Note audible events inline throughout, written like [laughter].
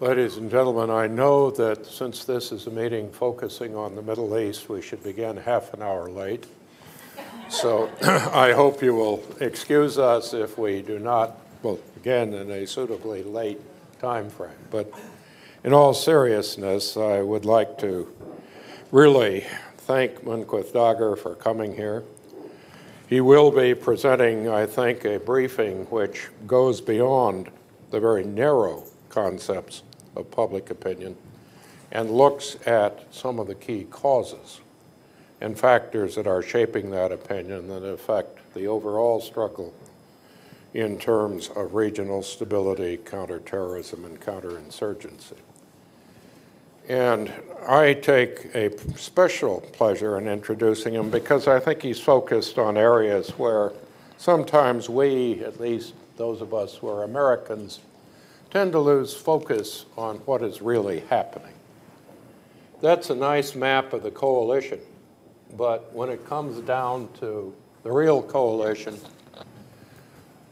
Ladies and gentlemen, I know that since this is a meeting focusing on the Middle East, we should begin half an hour late. So [clears throat] I hope you will excuse us if we do not well, begin in a suitably late time frame. But in all seriousness, I would like to really thank Munqith Dagher for coming here. He will be presenting, I think, a briefing which goes beyond the very narrow concepts of public opinion and looks at some of the key causes and factors that are shaping that opinion that affect the overall struggle in terms of regional stability, counterterrorism, and counterinsurgency. And I take a special pleasure in introducing him because I think he's focused on areas where sometimes we, at least those of us who are Americans, tend to lose focus on what is really happening. That's a nice map of the coalition, but when it comes down to the real coalition,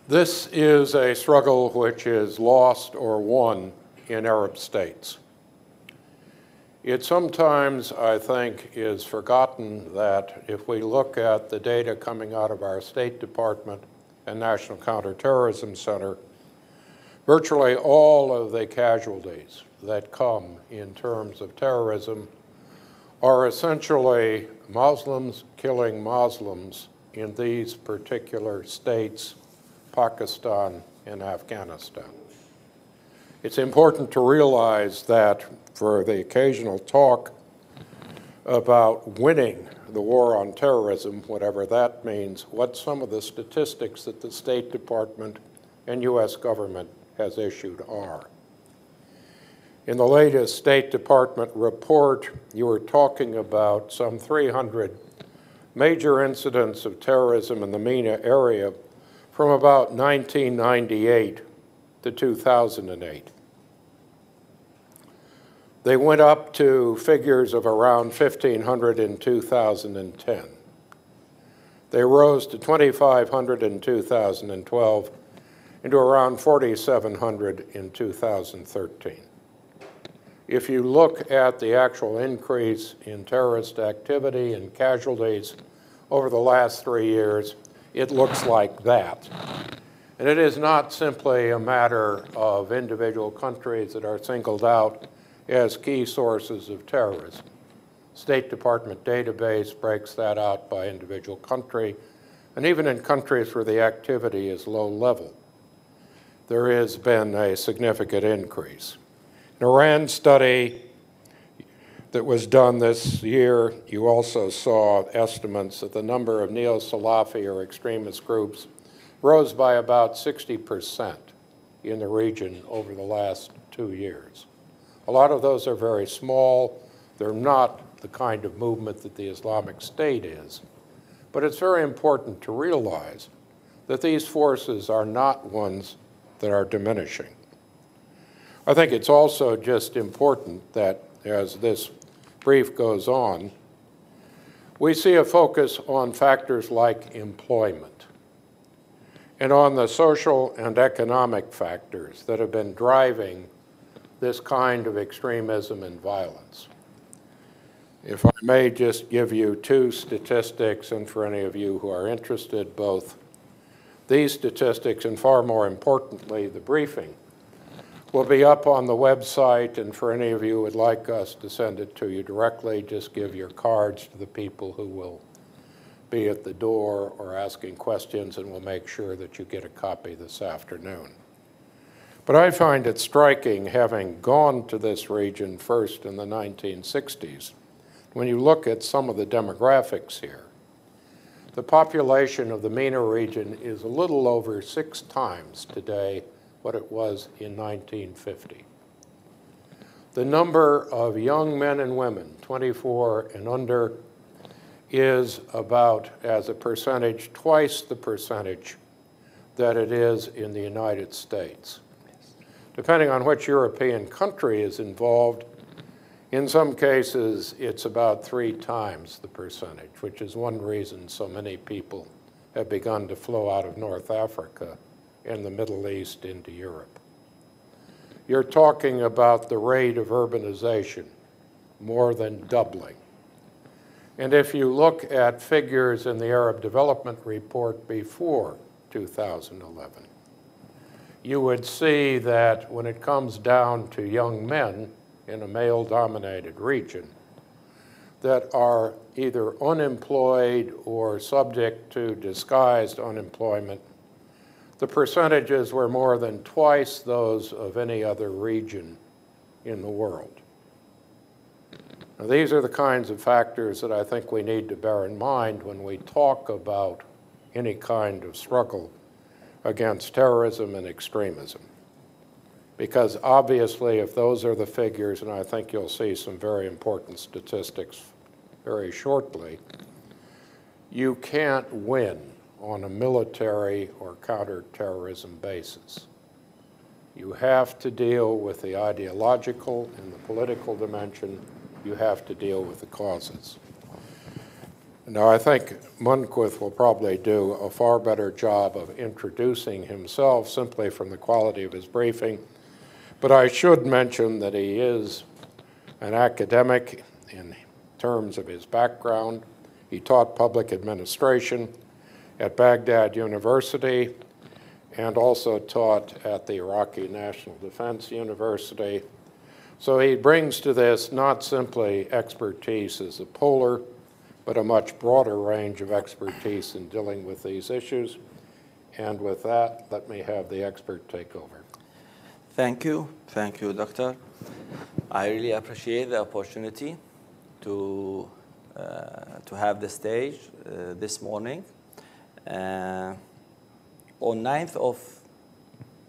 this is a struggle which is lost or won in Arab states. It sometimes, I think, is forgotten that if we look at the data coming out of our State Department and National Counterterrorism Center, Virtually all of the casualties that come in terms of terrorism are essentially Muslims killing Muslims in these particular states, Pakistan and Afghanistan. It's important to realize that for the occasional talk about winning the war on terrorism, whatever that means, what some of the statistics that the State Department and U.S. government has issued are. In the latest State Department report, you were talking about some 300 major incidents of terrorism in the MENA area from about 1998 to 2008. They went up to figures of around 1,500 in 2010. They rose to 2,500 in 2012 into around 4,700 in 2013. If you look at the actual increase in terrorist activity and casualties over the last three years, it looks like that. And it is not simply a matter of individual countries that are singled out as key sources of terrorism. State Department database breaks that out by individual country, and even in countries where the activity is low level there has been a significant increase. A RAND study that was done this year, you also saw estimates that the number of neo-Salafi or extremist groups rose by about 60% in the region over the last two years. A lot of those are very small. They're not the kind of movement that the Islamic State is. But it's very important to realize that these forces are not ones that are diminishing. I think it's also just important that as this brief goes on, we see a focus on factors like employment and on the social and economic factors that have been driving this kind of extremism and violence. If I may just give you two statistics, and for any of you who are interested, both these statistics, and far more importantly, the briefing, will be up on the website, and for any of you who would like us to send it to you directly, just give your cards to the people who will be at the door or asking questions, and we'll make sure that you get a copy this afternoon. But I find it striking, having gone to this region first in the 1960s, when you look at some of the demographics here, the population of the MENA region is a little over six times today what it was in 1950. The number of young men and women, 24 and under, is about, as a percentage, twice the percentage that it is in the United States. Depending on which European country is involved, in some cases, it's about three times the percentage, which is one reason so many people have begun to flow out of North Africa and the Middle East into Europe. you're talking about the rate of urbanization more than doubling. And if you look at figures in the Arab Development Report before 2011, you would see that when it comes down to young men in a male-dominated region that are either unemployed or subject to disguised unemployment, the percentages were more than twice those of any other region in the world. Now, these are the kinds of factors that I think we need to bear in mind when we talk about any kind of struggle against terrorism and extremism. Because obviously, if those are the figures, and I think you'll see some very important statistics very shortly, you can't win on a military or counterterrorism basis. You have to deal with the ideological and the political dimension. You have to deal with the causes. Now, I think Munqith will probably do a far better job of introducing himself simply from the quality of his briefing. But I should mention that he is an academic in terms of his background. He taught public administration at Baghdad University and also taught at the Iraqi National Defense University. So he brings to this not simply expertise as a polar, but a much broader range of expertise in dealing with these issues. And with that, let me have the expert take over. Thank you. Thank you, Doctor. I really appreciate the opportunity to, uh, to have the stage uh, this morning. Uh, on 9th of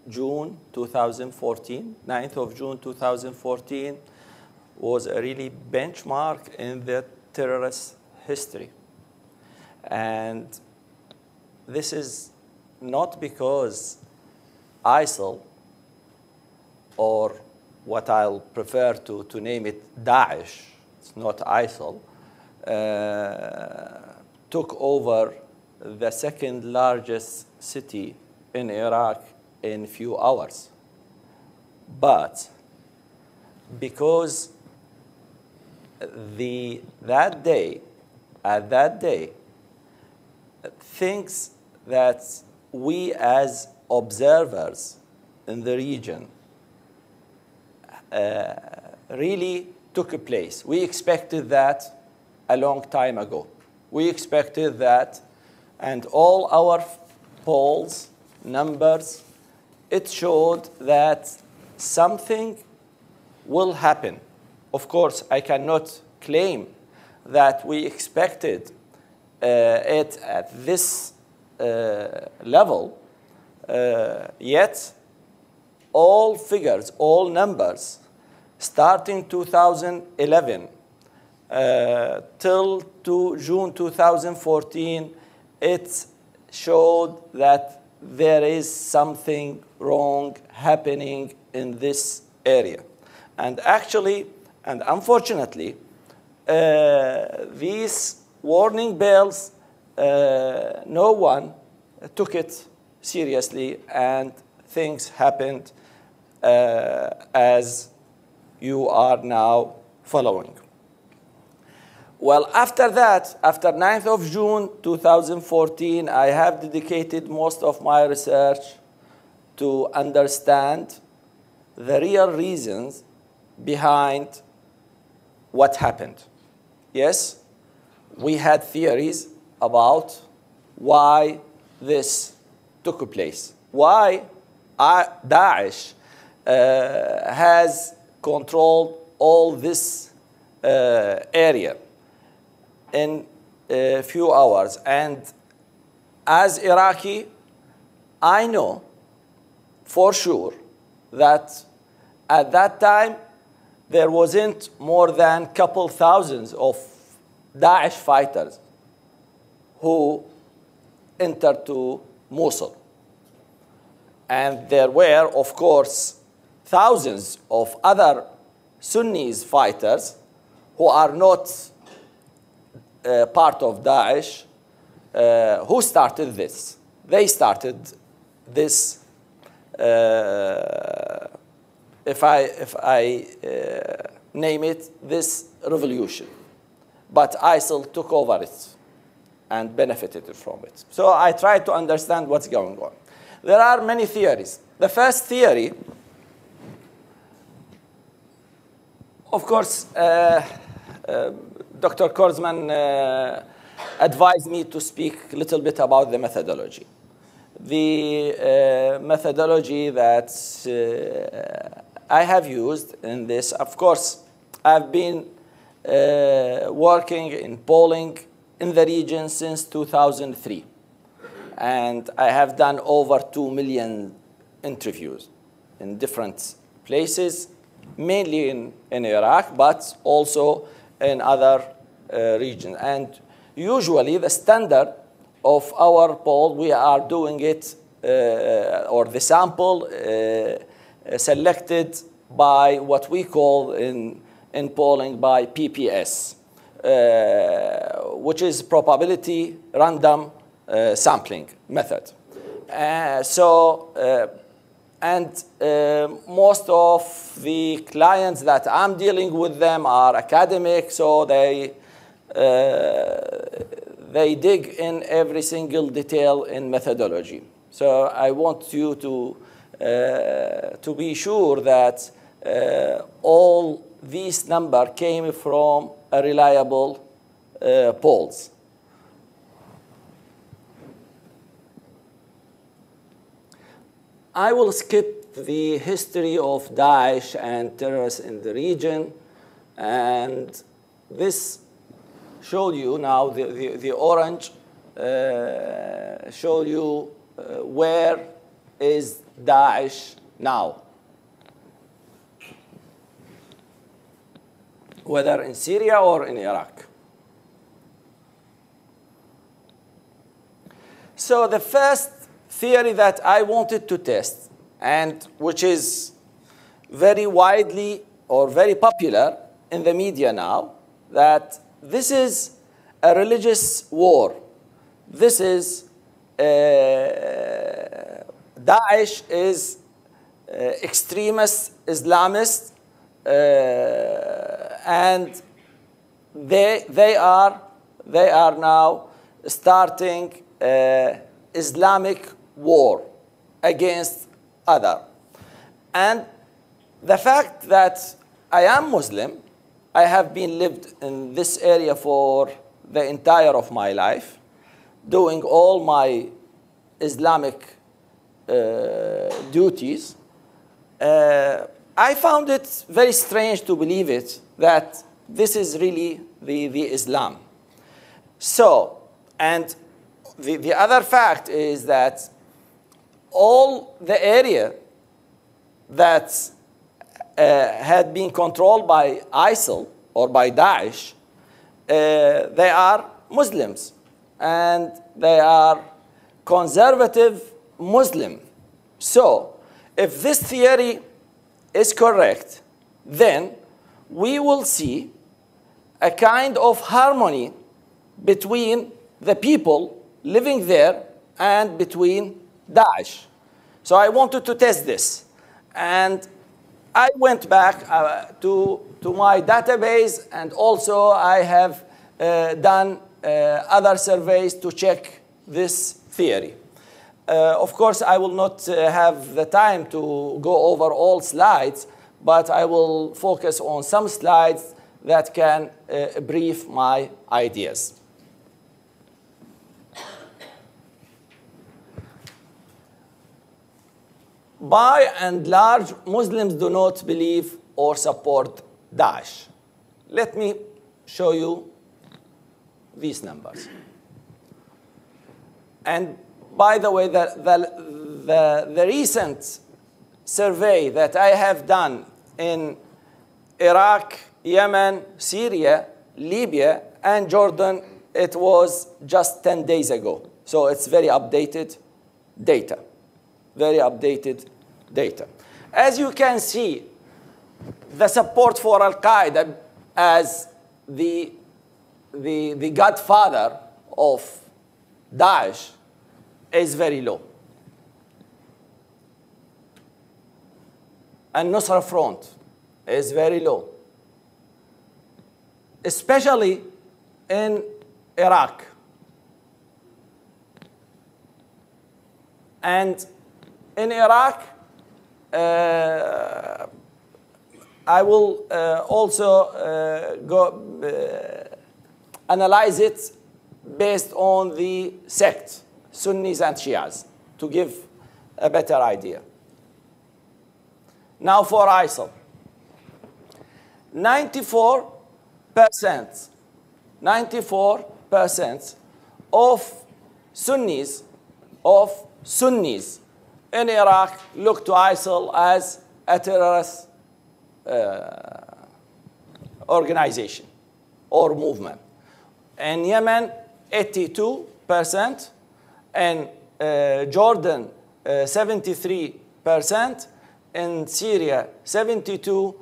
June 2014, 9th of June 2014 was a really benchmark in the terrorist history. And this is not because ISIL, or what I'll prefer to, to name it Daesh, it's not ISIL, uh, took over the second largest city in Iraq in a few hours. But because the, that day at that day things that we as observers in the region really took a place. We expected that a long time ago. We expected that, and all our polls, numbers, it showed that something will happen. Of course, I cannot claim that we expected uh, it at this uh, level, uh, yet all figures, all numbers, starting 2011 uh, till to June 2014, it showed that there is something wrong happening in this area. And actually, and unfortunately, uh, these warning bells, uh, no one took it seriously, and things happened uh, as you are now following. Well, after that, after 9th of June 2014, I have dedicated most of my research to understand the real reasons behind what happened. Yes, we had theories about why this took place, why Daesh has controlled all this uh, area in a few hours. And as Iraqi, I know for sure that at that time there wasn't more than a couple thousands of Daesh fighters who entered to Mosul. And there were, of course, thousands of other Sunnis fighters who are not uh, part of Daesh uh, who started this. They started this uh, if I, if I uh, name it, this revolution. But ISIL took over it and benefited from it. So I tried to understand what's going on. There are many theories. The first theory, of course, uh, uh, Dr. Cordesman uh, advised me to speak a little bit about the methodology. The methodology that I have used in this, of course, I've been working in polling in the region since 2003. And I have done over 2 million interviews in different places, mainly in, in Iraq, but also in other uh, regions. And usually the standard of our poll, we are doing it, uh, or the sample uh, selected by what we call in, in polling by PPS, uh, which is probability random uh, sampling method. Uh, so, and uh, most of the clients that I'm dealing with them are academic, so they they dig in every single detail in methodology. So I want you to, uh, to be sure that uh, all these number came from a reliable uh, polls. I will skip the history of Daesh and terrorists in the region, and this showed you now, the, the, the orange uh, you uh, where is Daesh now. Whether in Syria or in Iraq. So the first theory that I wanted to test, and which is very widely or very popular in the media now, that this is a religious war. This is uh, Daesh is uh, extremist Islamist, uh, and they they are they are now starting uh, Islamic war against other, and the fact that I am Muslim I have been lived in this area for the entire of my life, doing all my Islamic uh, duties. Uh, I found it very strange to believe it that this is really the, the Islam. So, and the, the other fact is that all the area that uh, had been controlled by ISIL or by Daesh, uh, they are Muslims and they are conservative Muslim. So, if this theory is correct, then we will see a kind of harmony between the people living there and between Daesh. So I wanted to test this. And I went back uh, to, to my database and also I have uh, done uh, other surveys to check this theory. Uh, of course, I will not uh, have the time to go over all slides, but I will focus on some slides that can uh, brief my ideas. By and large, Muslims do not believe or support Daesh. Let me show you these numbers. And by the way, the, the, the, the recent survey that I have done in Iraq, Yemen, Syria, Libya, and Jordan, it was just 10 days ago. So it's very updated data very updated data. As you can see, the support for Al-Qaeda as the, the, the godfather of Daesh is very low. and Nusra Front is very low, especially in Iraq. And in Iraq, uh, I will uh, also uh, go uh, analyze it based on the sect, Sunnis and Shias, to give a better idea. Now for ISIL. 94%, 94% of Sunnis, of Sunnis in Iraq look to ISIL as a terrorist uh, organization or movement. In Yemen, 82%, and uh, Jordan, uh, 73%, in Syria, 72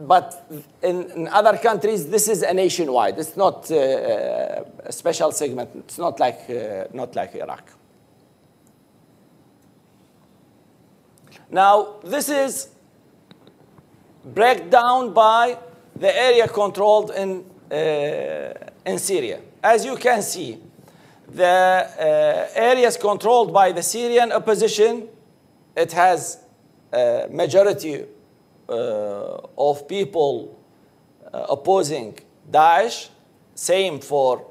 but in, in, other countries, this is a nationwide. It's not uh, a special segment. It's not like, uh, not like Iraq. Now, this is breakdown by the area controlled in, uh, in Syria. As you can see, the uh, areas controlled by the Syrian opposition, it has a majority uh, of people uh, opposing Daesh, same for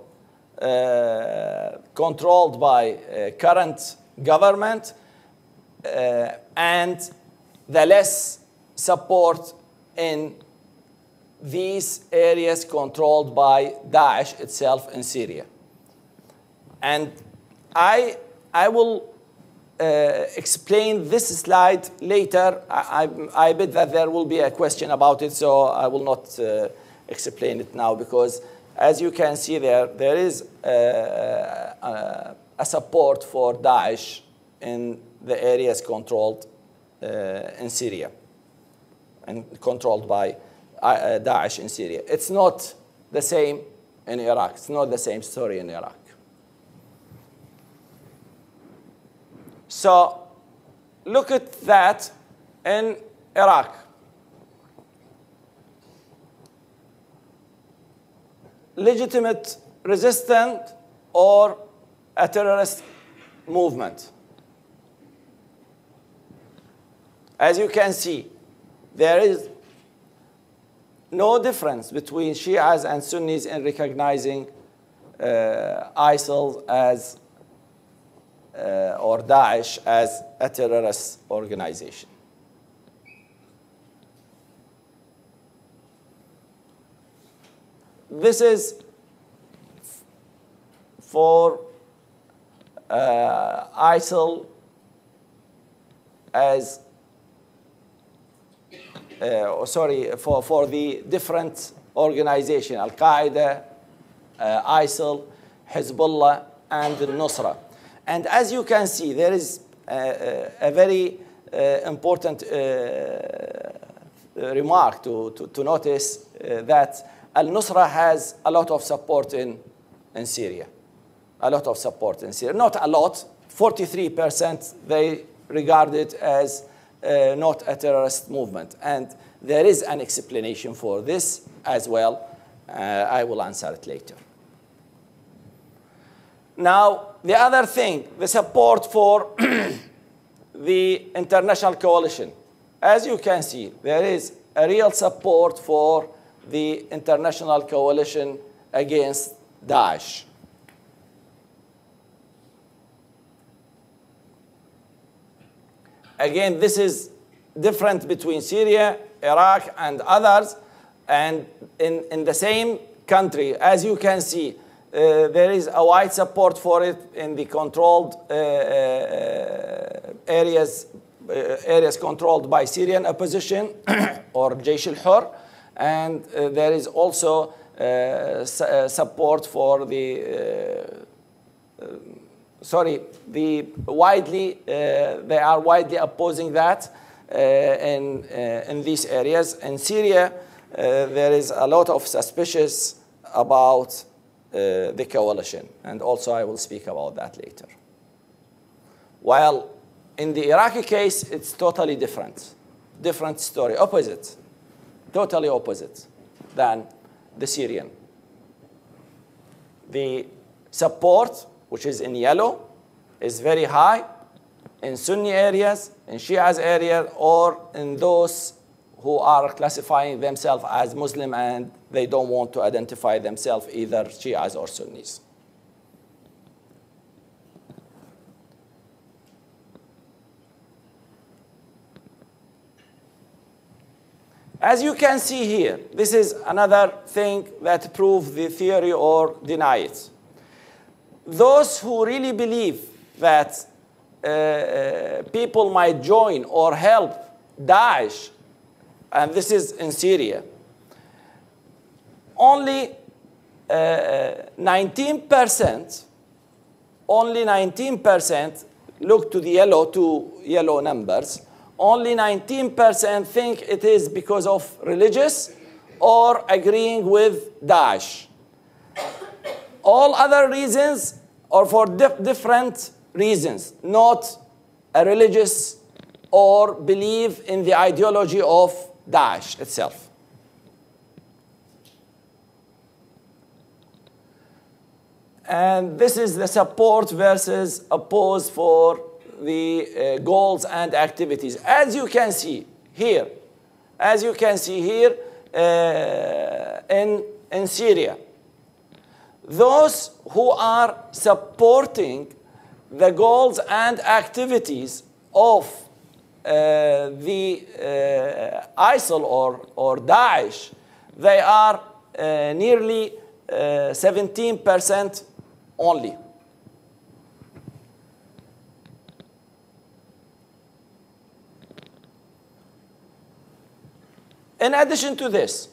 uh, controlled by uh, current government, uh, and the less support in these areas controlled by Daesh itself in Syria. And I, I will uh, explain this slide later. I, I, I, bet that there will be a question about it, so I will not uh, explain it now because as you can see there, there is uh, uh a support for Daesh in the areas controlled uh, in Syria and controlled by uh, Daesh in Syria. It's not the same in Iraq. It's not the same story in Iraq. So look at that in Iraq. Legitimate resistance or a terrorist movement. As you can see, there is no difference between Shias and Sunnis in recognizing uh, ISIL as uh, or Daesh as a terrorist organization. This is for uh, ISIL as uh, sorry, for, for the different organization, Al-Qaeda, uh, ISIL, Hezbollah, and Nusra. And as you can see, there is a, a, a very uh, important uh, remark to, to, to notice uh, that Al-Nusra has a lot of support in, in Syria. A lot of support in Syria. Not a lot, 43% they regard it as uh, not a terrorist movement. And there is an explanation for this as well. Uh, I will answer it later. Now, the other thing, the support for [clears throat] the international coalition. As you can see, there is a real support for the international coalition against Daesh. Again, this is different between Syria, Iraq, and others. And in, in the same country, as you can see, uh, there is a wide support for it in the controlled uh, uh, areas, uh, areas controlled by Syrian opposition [coughs] or Jaish al-Hur. And uh, there is also uh, su support for the sorry, the widely, uh, they are widely opposing that uh, in, uh, in these areas. In Syria, there is a lot of suspicions about the coalition, and also I will speak about that later. While in the Iraqi case, it's totally different. different story, opposite, totally opposite than the Syrian. The support, which is in yellow, is very high in Sunni areas, in Shias area, or in those who are classifying themselves as Muslim and they don't want to identify themselves either Shias or Sunnis. As you can see here, this is another thing that proves the theory or deny it. Those who really believe that uh, uh, people might join or help Daesh, and this is in Syria, only 19%, uh, only 19% look to the yellow two yellow numbers, only 19% think it is because of religious or agreeing with Daesh. All other reasons are for dif different reasons, not a religious or believe in the ideology of Daesh itself. And this is the support versus oppose for the uh, goals and activities. As you can see here, as you can see here uh, in, in Syria, those who are supporting the goals and activities of uh, the uh, ISIL or, or Daesh, they are uh, nearly 17% uh, only. In addition to this,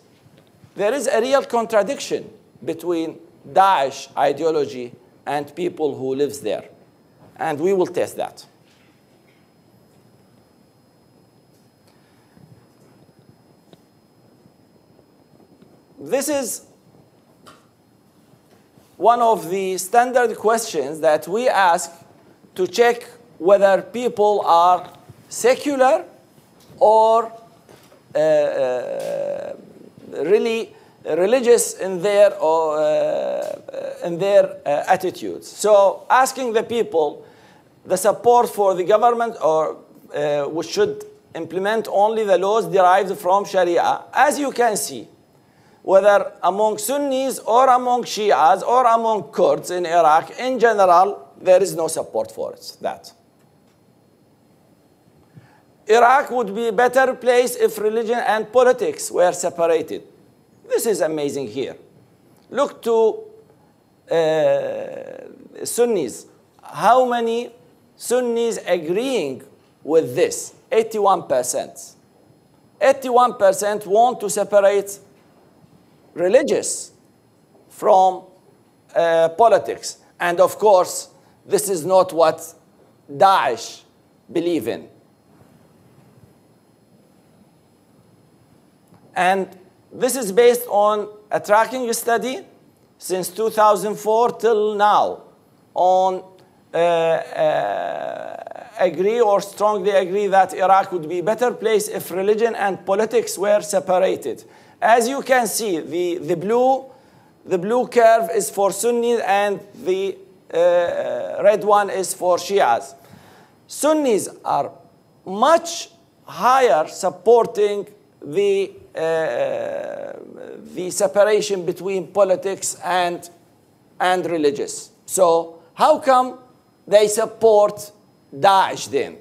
there is a real contradiction between Daesh ideology and people who lives there. And we will test that. This is one of the standard questions that we ask to check whether people are secular or uh, uh, really religious in their, uh, uh in their uh, attitudes. So asking the people the support for the government or uh, which should implement only the laws derived from Sharia, as you can see, whether among Sunnis or among Shias or among Kurds in Iraq, in general, there is no support for it, that. Iraq would be a better place if religion and politics were separated. This is amazing here. Look to uh, Sunnis. How many Sunnis agreeing with this? 81%. 81% want to separate religious from uh, politics. And of course, this is not what Daesh believe in. And this is based on a tracking study since 2004 till now on uh, uh, agree or strongly agree that Iraq would be better place if religion and politics were separated. As you can see, the, the, blue, the blue curve is for Sunni and the uh, red one is for Shias. Sunnis are much higher supporting the uh, the separation between politics and, and religious. So how come they support Daesh then?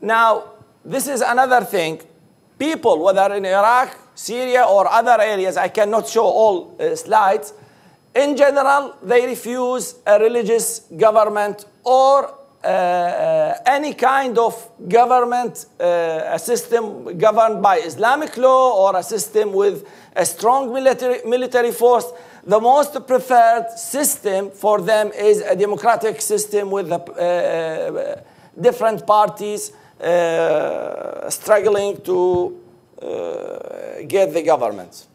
Now, this is another thing. People, whether in Iraq, Syria, or other areas, I cannot show all uh, slides, in general, they refuse a religious government or uh, uh, any kind of government, uh, a system governed by Islamic law or a system with a strong military, military force. The most preferred system for them is a democratic system with uh, uh different parties uh, struggling to get the government.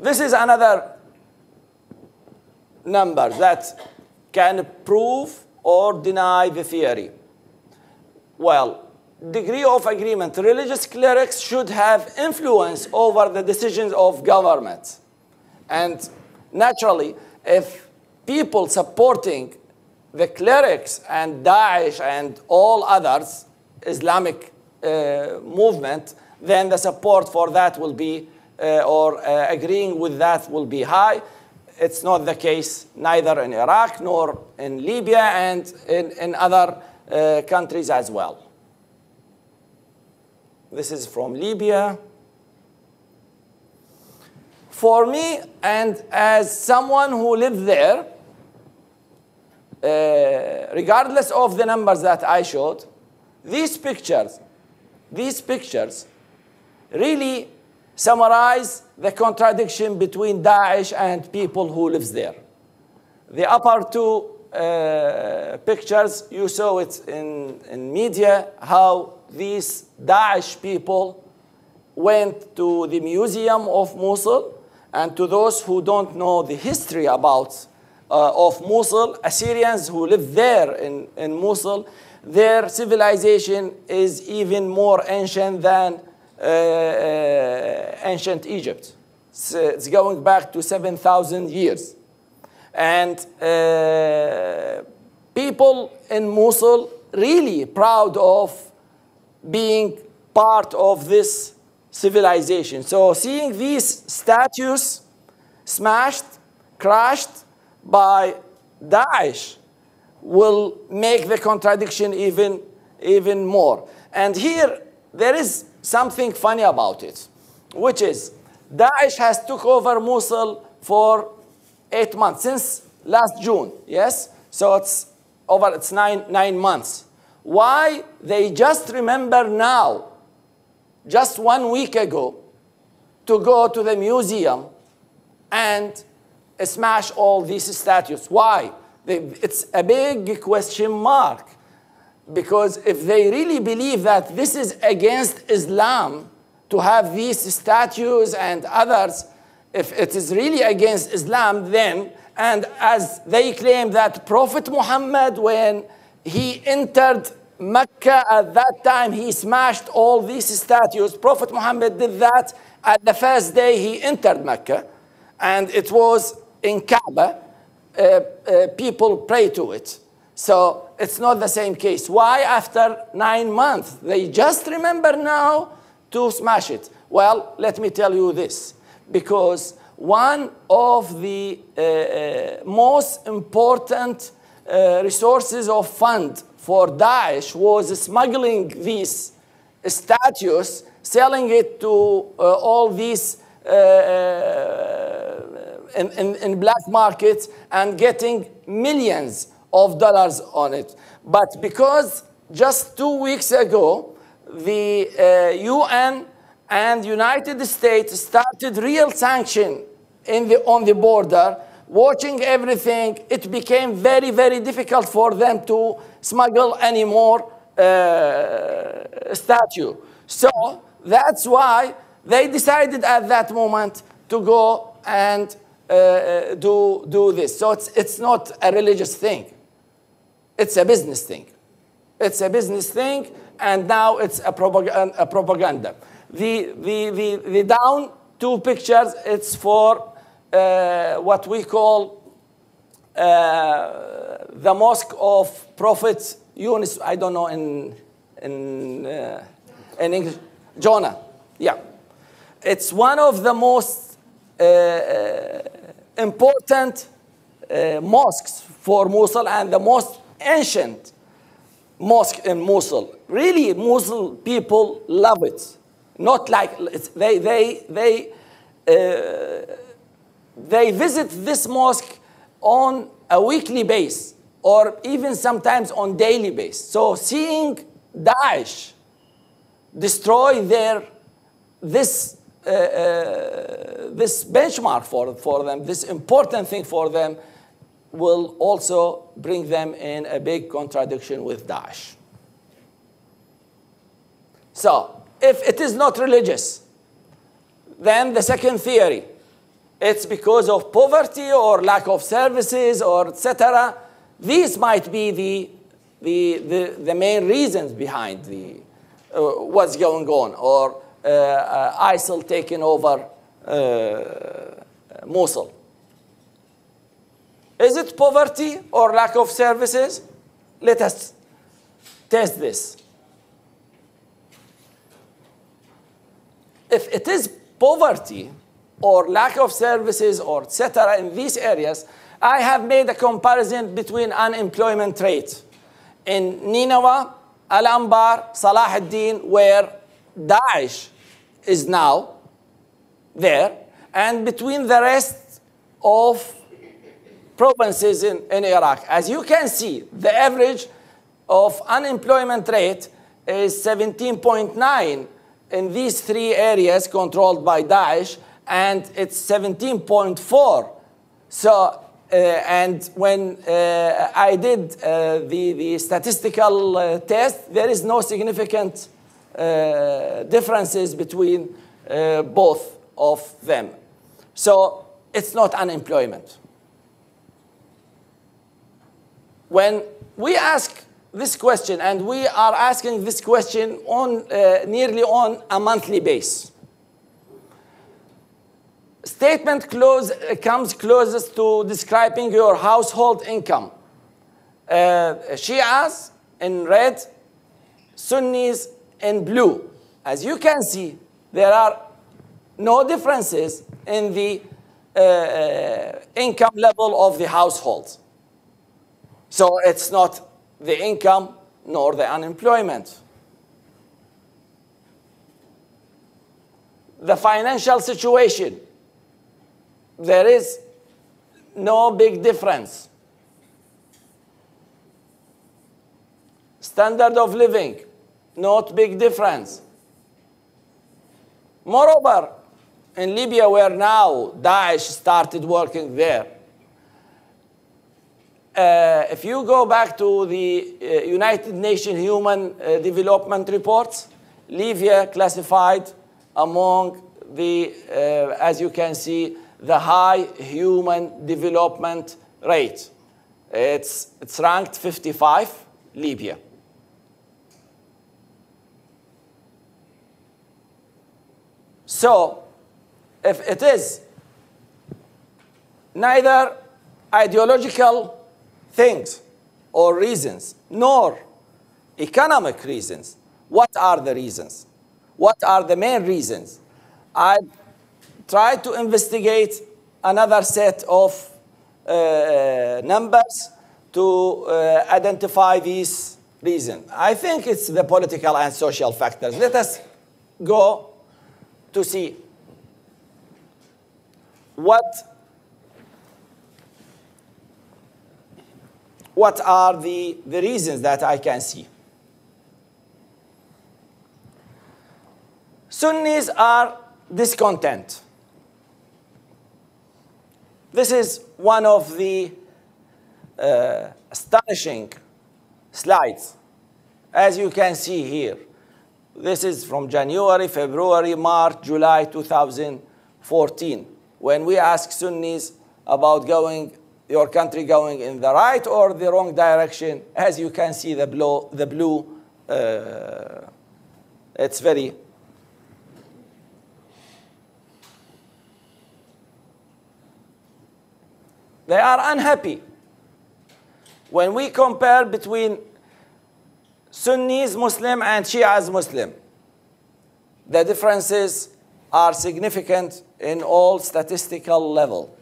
This is another number that can prove or deny the theory. Well, degree of agreement. Religious clerics should have influence over the decisions of government. And naturally, if people supporting the clerics and Daesh and all others, Islamic uh, movement, then the support for that will be, or uh, agreeing with that will be high. It's not the case neither in Iraq nor in Libya and in, in other uh, countries as well. This is from Libya. For me, and as someone who lived there, uh, regardless of the numbers that I showed, these pictures, these pictures really summarize the contradiction between Daesh and people who lives there. The upper two uh, pictures, you saw it in, in media, how these Daesh people went to the museum of Mosul, and to those who don't know the history about uh, of Mosul, Assyrians who live there in, in Mosul, their civilization is even more ancient than Uh, uh, ancient Egypt. It's, uh, it's, going back to 7,000 years. And uh, people in Mosul really proud of being part of this civilization. So seeing these statues smashed, crushed by Daesh will make the contradiction even, even more. And here, there is something funny about it, which is Daesh has took over Mosul for eight months, since last June, yes? So it's over, it's nine, nine months. Why they just remember now, just one week ago, to go to the museum and smash all these statues. Why? It's a big question mark. Because if they really believe that this is against Islam to have these statues and others, if it is really against Islam, then, and as they claim that Prophet Muhammad, when he entered Mecca at that time, he smashed all these statues. Prophet Muhammad did that at the first day he entered Mecca, and it was in Kaaba. Uh, uh, people pray to it. So it's not the same case. Why after nine months? They just remember now to smash it. Well, let me tell you this. Because one of the uh, uh, most important uh, resources of fund for Daesh was smuggling these statues, selling it to uh, all these uh, in, in, in black markets and getting millions of dollars on it. But because just two weeks ago, the uh, UN and United States started real sanction in the, on the border, watching everything, it became very, very difficult for them to smuggle any more uh, statue. So that's why they decided at that moment to go and uh, uh, do, do this. So it's, it's not a religious thing. It's a business thing. It's a business thing, and now it's a, propag a propaganda. The, the, the, the down two pictures, it's for uh, what we call uh, the mosque of Prophet Yunus. I don't know in, in, uh, in English. Jonah. Yeah. It's one of the most uh, uh, important uh, mosques for Mosul and the most ancient mosque in Mosul. Really, Mosul people love it. Not like they, they, they, uh, they visit this mosque on a weekly base or even sometimes on daily base. So seeing Daesh destroy their, this, uh, uh, this benchmark for, for them, this important thing for them, will also bring them in a big contradiction with Daesh. So, if it is not religious, then the second theory, it's because of poverty or lack of services or etc. These might be the, the, the, the main reasons behind the, uh, what's going on or uh, uh, ISIL taking over uh, Mosul. Is it poverty or lack of services? Let us test this. If it is poverty or lack of services or etc. in these areas, I have made a comparison between unemployment rate in Nineveh, Al-Anbar, Salah ad-Din, where Daesh is now there, and between the rest of provinces in, in Iraq. As you can see, the average of unemployment rate is 17.9 in these three areas controlled by Daesh, and it's 17.4. So, uh, and when uh, I did uh, the, the statistical uh, test, there is no significant uh, differences between uh, both of them. So it's not unemployment. When we ask this question, and we are asking this question on uh, nearly on a monthly basis. Statement close, uh, comes closest to describing your household income. Uh, Shias in red, Sunnis in blue. As you can see, there are no differences in the uh, uh income level of the households. So it's not the income nor the unemployment. The financial situation, there is no big difference. Standard of living, not big difference. Moreover, in Libya, where now Daesh started working there, uh, if you go back to the uh, United Nations Human uh, Development Reports, Libya classified among the, uh, as you can see, the high human development rate. It's, it's ranked 55, Libya. So, if it is neither ideological things or reasons, nor economic reasons. What are the reasons? What are the main reasons? I tried to investigate another set of uh, numbers to uh, identify these reasons. I think it's the political and social factors. Let us go to see what what are the, the reasons that I can see. Sunnis are discontent. This is one of the uh, astonishing slides. As you can see here, this is from January, February, March, July 2014, when we ask Sunnis about going your country going in the right or the wrong direction. As you can see, the blue, the blue uh, it's very They are unhappy. When we compare between Sunnis Muslim and Shias Muslim, the differences are significant in all statistical level.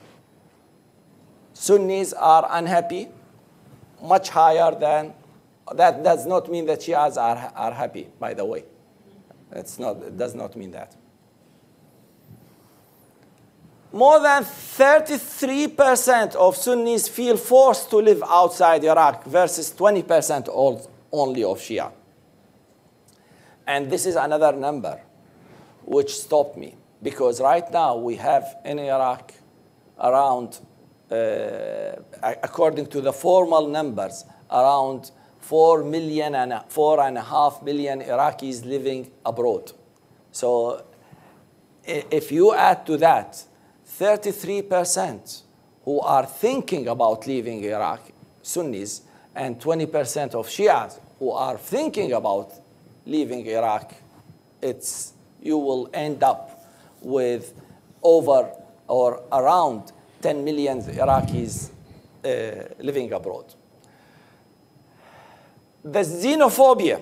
Sunnis are unhappy, much higher than, that does not mean that Shias are, are happy, by the way. It's not, it does not mean that. More than 33% of Sunnis feel forced to live outside Iraq versus 20% only of Shia. And this is another number which stopped me because right now we have in Iraq around Uh, according to the formal numbers, around 4 million and four and a half million Iraqis living abroad. So if you add to that 33% who are thinking about leaving Iraq, Sunnis, and 20% of Shias who are thinking about leaving Iraq, it's, you will end up with over or around 10 million Iraqis uh, living abroad. The xenophobia,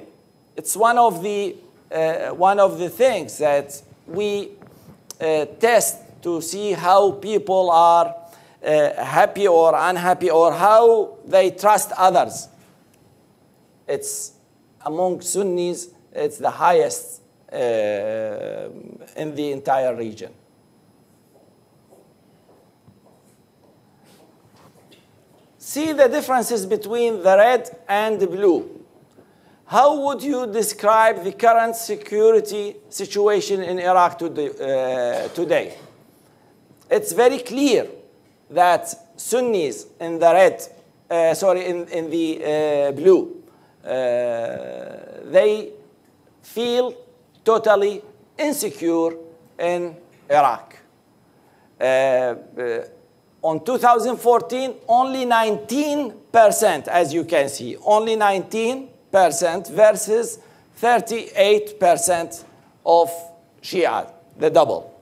it's one of the, uh, one of the things that we uh, test to see how people are uh, happy or unhappy or how they trust others. It's among Sunnis, it's the highest uh, in the entire region. See the differences between the red and the blue. How would you describe the current security situation in Iraq today? It's very clear that Sunnis in the red, uh, sorry, in, in the uh, blue, uh, they feel totally insecure in Iraq. On 2014, only 19%, as you can see, only 19% versus 38% of Shia, the double,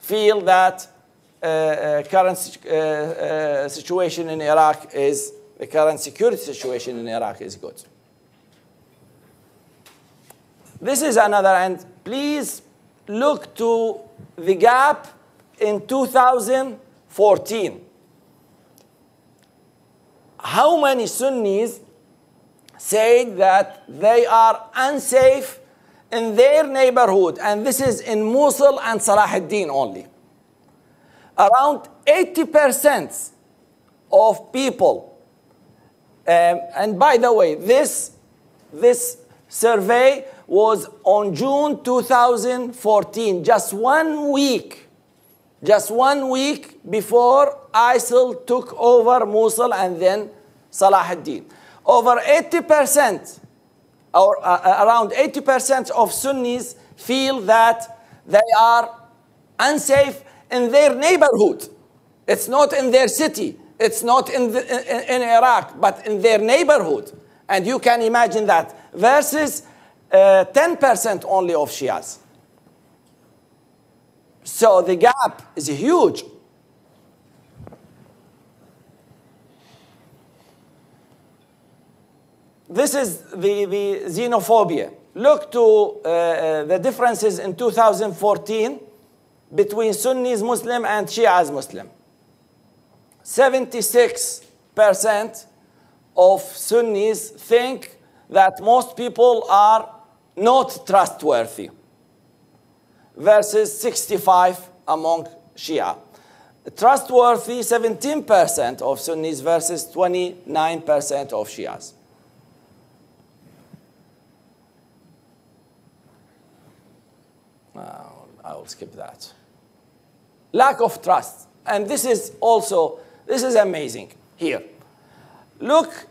feel that uh, uh, current uh, uh, situation in Iraq is, the current security situation in Iraq is good. This is another, and please look to the gap in 2014. How many Sunnis say that they are unsafe in their neighborhood, and this is in Mosul and Salah ad-Din only. Around 80% of people, um, and by the way, this, this survey was on June 2014, just one week, just one week before ISIL took over Mosul and then Salah ad-Din. Over 80%, or uh, uh around 80% of Sunnis feel that they are unsafe in their neighborhood. It's not in their city. It's not in, the, in, in Iraq, but in their neighborhood. And you can imagine that versus 10% uh, only of Shias. So the gap is huge. This is the, the xenophobia. Look to uh, uh the differences in 2014 between Sunnis Muslim and Shias Muslim. 76% of Sunnis think that most people are not trustworthy versus 65 among Shia. Trustworthy 17% of Sunnis versus 29% of Shias. I will skip that lack of trust. And this is also, this is amazing here. Look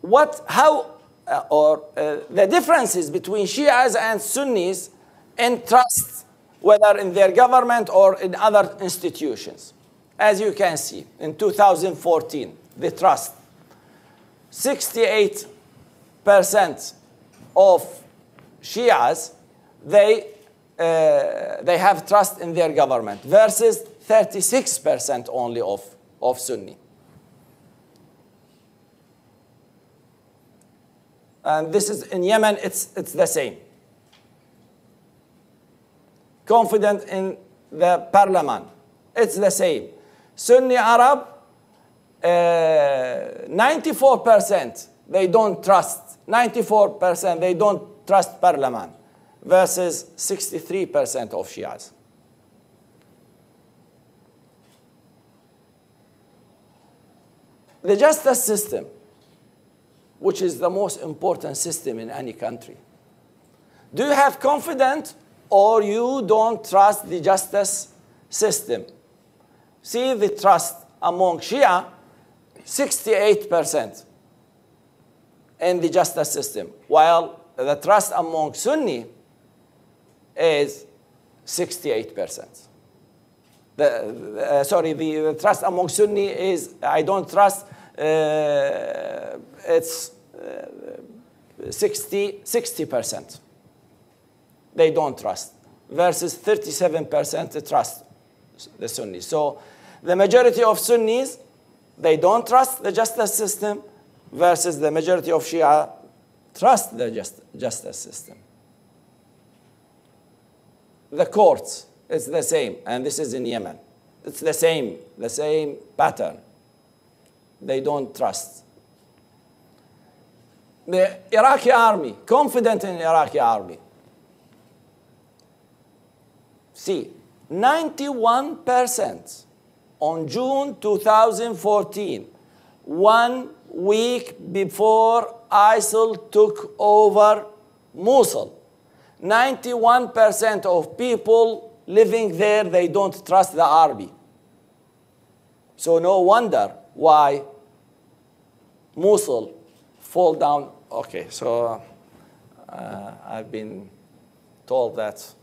what, how, uh, or uh, the differences between Shias and Sunnis in trust, whether in their government or in other institutions. As you can see, in 2014, the trust, 68% of Shias, they uh, they have trust in their government versus 36% only of, of Sunni. And this is in Yemen, it's, it's the same. Confident in the parliament, it's the same. Sunni Arab, 94% uh, they don't trust, 94% they don't trust parliament versus 63% of Shias. The justice system, which is the most important system in any country. Do you have confidence or you don't trust the justice system? See the trust among Shia, 68% in the justice system, while the trust among Sunni is 68%. The, uh, sorry, the, the trust among Sunni is I don't trust. Uh, it's uh, 60 percent. They don't trust versus 37 percent trust the Sunnis. So the majority of Sunnis they don't trust the justice system versus the majority of Shia trust the just, justice system. The courts, it's the same, and this is in Yemen. It's the same, the same pattern. They don't trust. The Iraqi army, confident in Iraqi army. See, 91% on June 2014, one week before ISIL took over Mosul. 91% of people living there, they don't trust the army. So no wonder why Mosul fall down. Okay, so uh, I've been told that.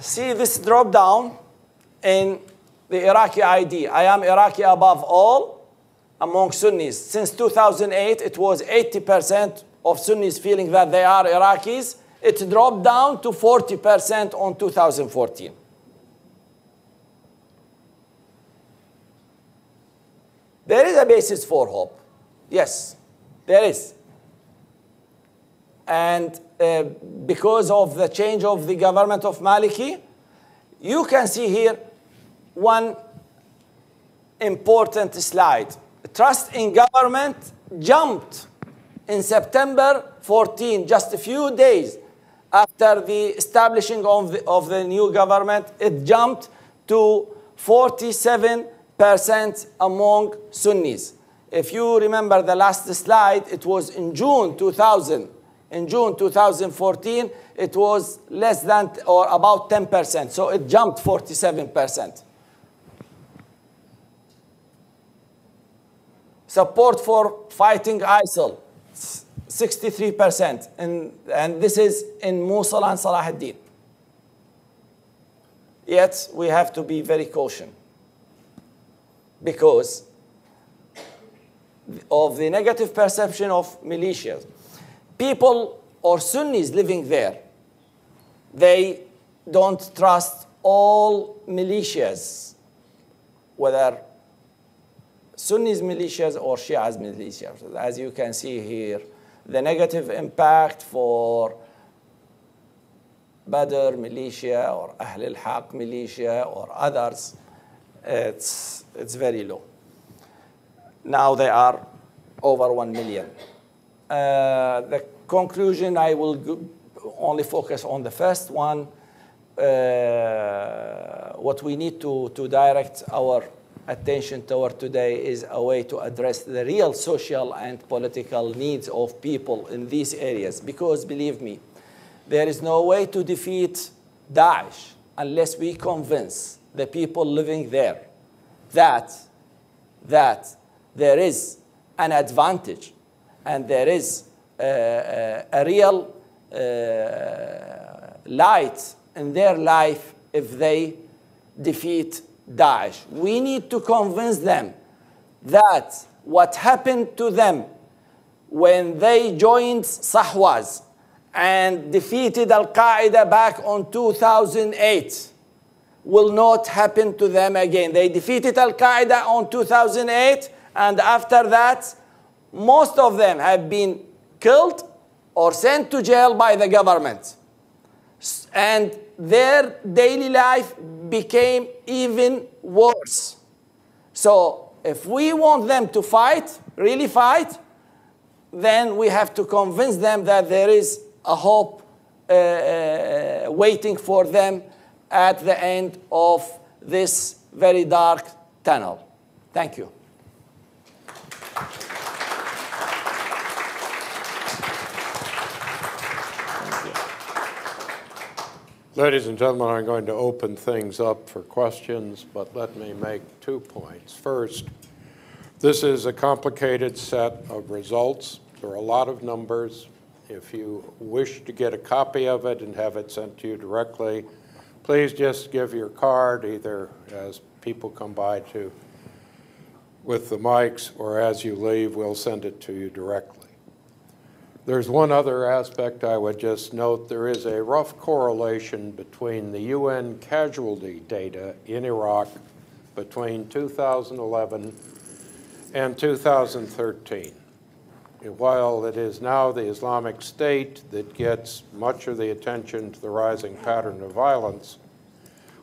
See this drop down in the Iraqi ID. I am Iraqi above all among Sunnis. Since 2008, it was 80% of Sunnis feeling that they are Iraqis. It dropped down to 40% on 2014. There is a basis for hope. Yes, there is. And uh, because of the change of the government of Maliki, you can see here one important slide. Trust in government jumped in September 14, just a few days after the establishing of the, of the new government, it jumped to 47% among Sunnis. If you remember the last slide, it was in June 2000. In June 2014, it was less than or about 10%. So it jumped 47%. Support for fighting ISIL, 63%. And, and this is in Mosul and Salah ad-Din. Yet, we have to be very cautious because of the negative perception of militias. People or Sunnis living there, they don't trust all militias, whether Sunnis militias or Shias militias. As you can see here, the negative impact for Badr militia or Ahl al-Haq militia or others, it's, it's very low. Now they are over 1 million. Uh, the conclusion, I will only focus on the first one. Uh, what we need to, to direct our attention toward today is a way to address the real social and political needs of people in these areas. Because believe me, there is no way to defeat Daesh unless we convince the people living there that, that there is an advantage and there is a, a, a real uh, light in their life if they defeat Daesh. We need to convince them that what happened to them when they joined Sahwaz and defeated Al Qaeda back on 2008 will not happen to them again. They defeated Al Qaeda on 2008, and after that, most of them have been killed or sent to jail by the government. And their daily life became even worse. So if we want them to fight, really fight, then we have to convince them that there is a hope uh, uh, waiting for them at the end of this very dark tunnel. Thank you. Ladies and gentlemen, I'm going to open things up for questions, but let me make two points. First, this is a complicated set of results. There are a lot of numbers. If you wish to get a copy of it and have it sent to you directly, please just give your card either as people come by to with the mics or as you leave, we'll send it to you directly. There's one other aspect I would just note. There is a rough correlation between the UN casualty data in Iraq between 2011 and 2013. While it is now the Islamic State that gets much of the attention to the rising pattern of violence,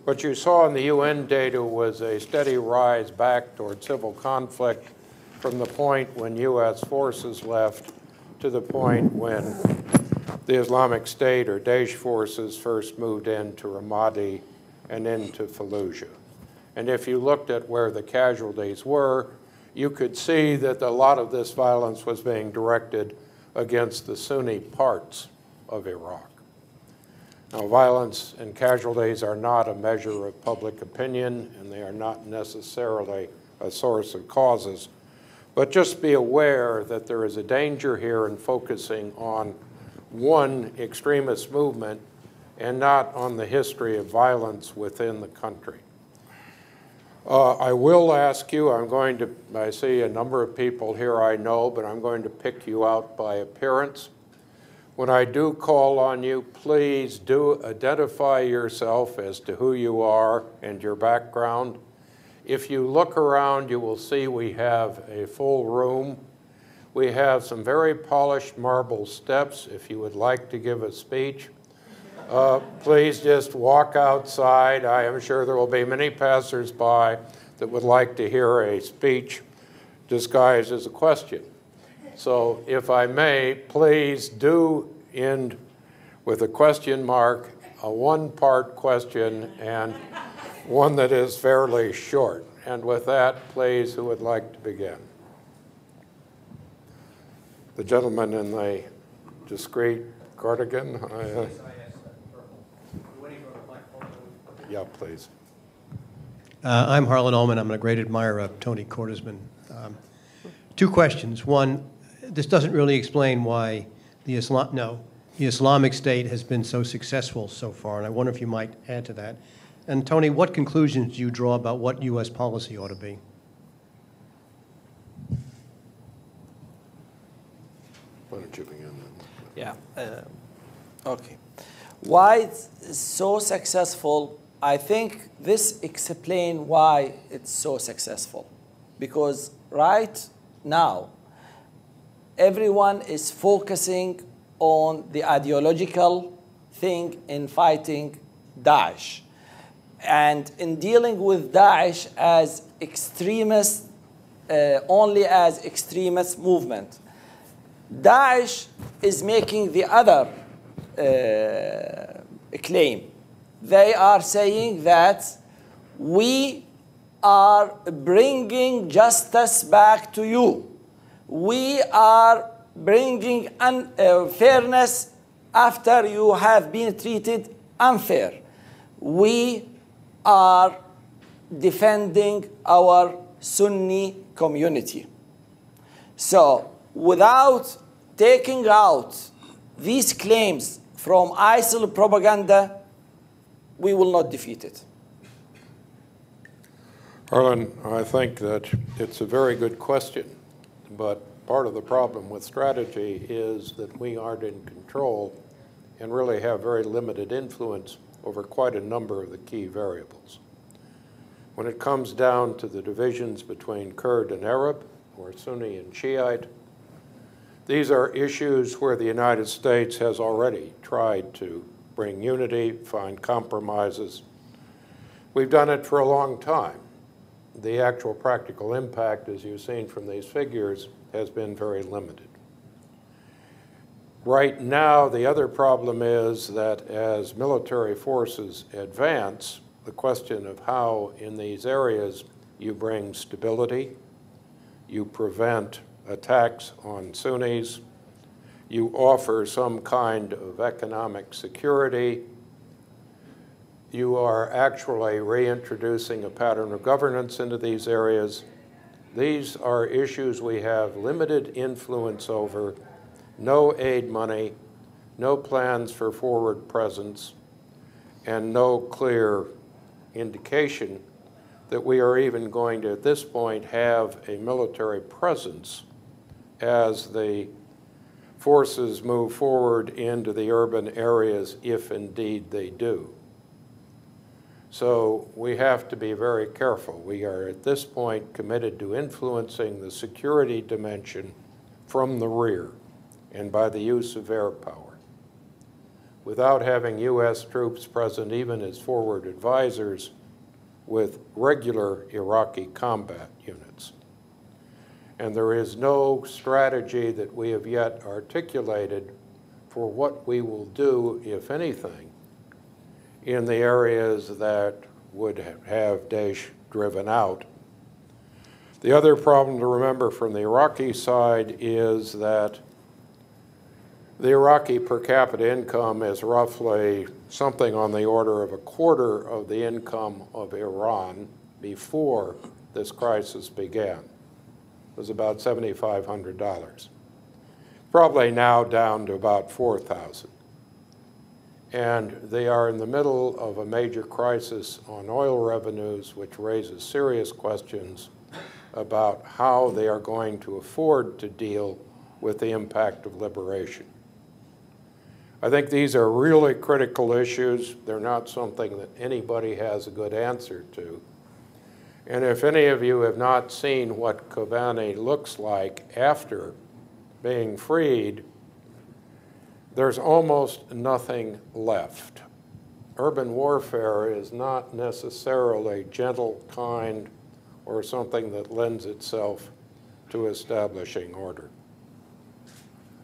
what you saw in the UN data was a steady rise back toward civil conflict from the point when U.S. forces left to the point when the Islamic State or Daesh forces first moved into Ramadi and into Fallujah. And if you looked at where the casualties were, you could see that a lot of this violence was being directed against the Sunni parts of Iraq. Now, violence and casualties are not a measure of public opinion, and they are not necessarily a source of causes but just be aware that there is a danger here in focusing on one extremist movement and not on the history of violence within the country. Uh, I will ask you, I'm going to, I see a number of people here I know, but I'm going to pick you out by appearance. When I do call on you, please do identify yourself as to who you are and your background. If you look around, you will see we have a full room. We have some very polished marble steps. If you would like to give a speech, uh, please just walk outside. I am sure there will be many passersby that would like to hear a speech disguised as a question. So if I may, please do end with a question mark, a one-part question, and one that is fairly short. And with that, please, who would like to begin? The gentleman in the discreet cardigan. uh, yeah, please. Uh, I'm Harlan Ullman. I'm a great admirer of Tony Cordesman. Um, two questions. One, this doesn't really explain why the Islam no the Islamic State has been so successful so far, and I wonder if you might add to that. And Tony, what conclusions do you draw about what U.S. policy ought to be? Why don't you begin Yeah. Uh, okay. Why it's so successful? I think this explains why it's so successful. Because right now, everyone is focusing on the ideological thing in fighting Daesh and in dealing with Daesh as extremist, uh, only as extremist movement. Daesh is making the other uh, claim. They are saying that we are bringing justice back to you. We are bringing unfairness uh, after you have been treated unfair. We are defending our Sunni community. So without taking out these claims from ISIL propaganda, we will not defeat it. Harlan, I think that it's a very good question, but part of the problem with strategy is that we aren't in control and really have very limited influence over quite a number of the key variables. When it comes down to the divisions between Kurd and Arab, or Sunni and Shiite, these are issues where the United States has already tried to bring unity, find compromises. We've done it for a long time. The actual practical impact, as you've seen from these figures, has been very limited. Right now, the other problem is that as military forces advance, the question of how in these areas you bring stability, you prevent attacks on Sunnis, you offer some kind of economic security, you are actually reintroducing a pattern of governance into these areas. These are issues we have limited influence over no aid money, no plans for forward presence, and no clear indication that we are even going to, at this point, have a military presence as the forces move forward into the urban areas, if indeed they do. So we have to be very careful. We are at this point committed to influencing the security dimension from the rear and by the use of air power. Without having U.S. troops present even as forward advisors with regular Iraqi combat units. And there is no strategy that we have yet articulated for what we will do, if anything, in the areas that would have Daesh driven out. The other problem to remember from the Iraqi side is that the Iraqi per capita income is roughly something on the order of a quarter of the income of Iran before this crisis began. It was about $7,500. Probably now down to about 4,000 and they are in the middle of a major crisis on oil revenues, which raises serious questions about how they are going to afford to deal with the impact of liberation. I think these are really critical issues. They're not something that anybody has a good answer to. And if any of you have not seen what Kobani looks like after being freed, there's almost nothing left. Urban warfare is not necessarily gentle, kind, or something that lends itself to establishing order.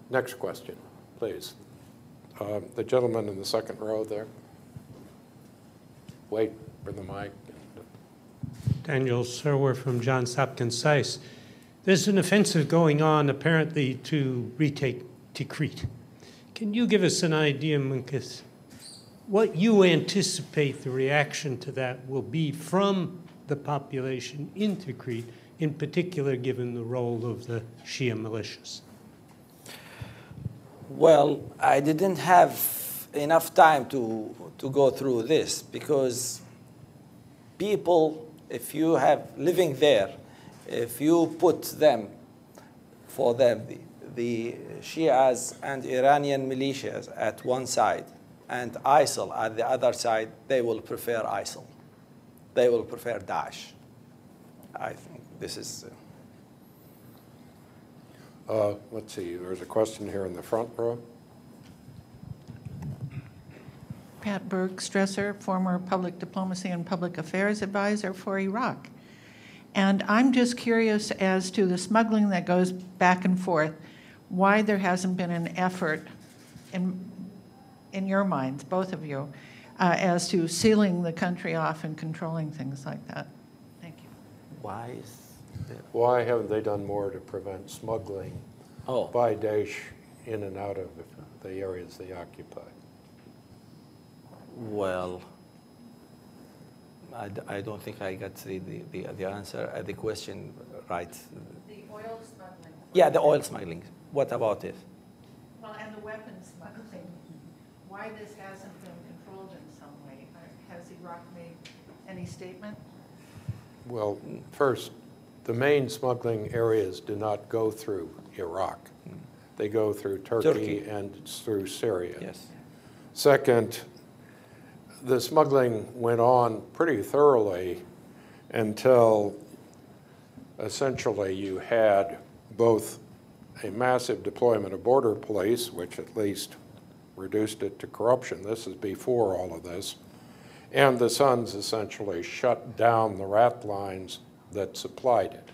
Next question, please. Uh, the gentleman in the second row there. Wait for the mic. Daniel Serwer from Johns Hopkins SAIS. There's an offensive going on apparently to retake Tikrit. Can you give us an idea, Munqith, what you anticipate the reaction to that will be from the population in Tikrit, in particular given the role of the Shia militias? Well, I didn't have enough time to, to go through this because people, if you have living there, if you put them for them, the Shias and Iranian militias at one side and ISIL at the other side, they will prefer ISIL. They will prefer Daesh. I think this is. Uh, Uh, let's see, there's a question here in the front row. Pat Bergstresser, former public diplomacy and public affairs advisor for Iraq. And I'm just curious as to the smuggling that goes back and forth why there hasn't been an effort in, in your minds, both of you, uh, as to sealing the country off and controlling things like that. Thank you. Why is Why haven't they done more to prevent smuggling oh. by Daesh in and out of the areas they occupy? Well, I d- I don't think I got the, the, the, the answer, uh, the question right. The oil smuggling. Yeah, the oil smuggling. What about it? Well, and the weapons smuggling, why this hasn't been controlled in some way? Uh, Has Iraq made any statement? Well, first, the main smuggling areas do not go through Iraq. They go through Turkey, Turkey. and through Syria. Yes. Second, the smuggling went on pretty thoroughly until essentially you had both a massive deployment of border police, which at least reduced it to corruption. This is before all of this. And the Sons essentially shut down the rat lines that supplied it.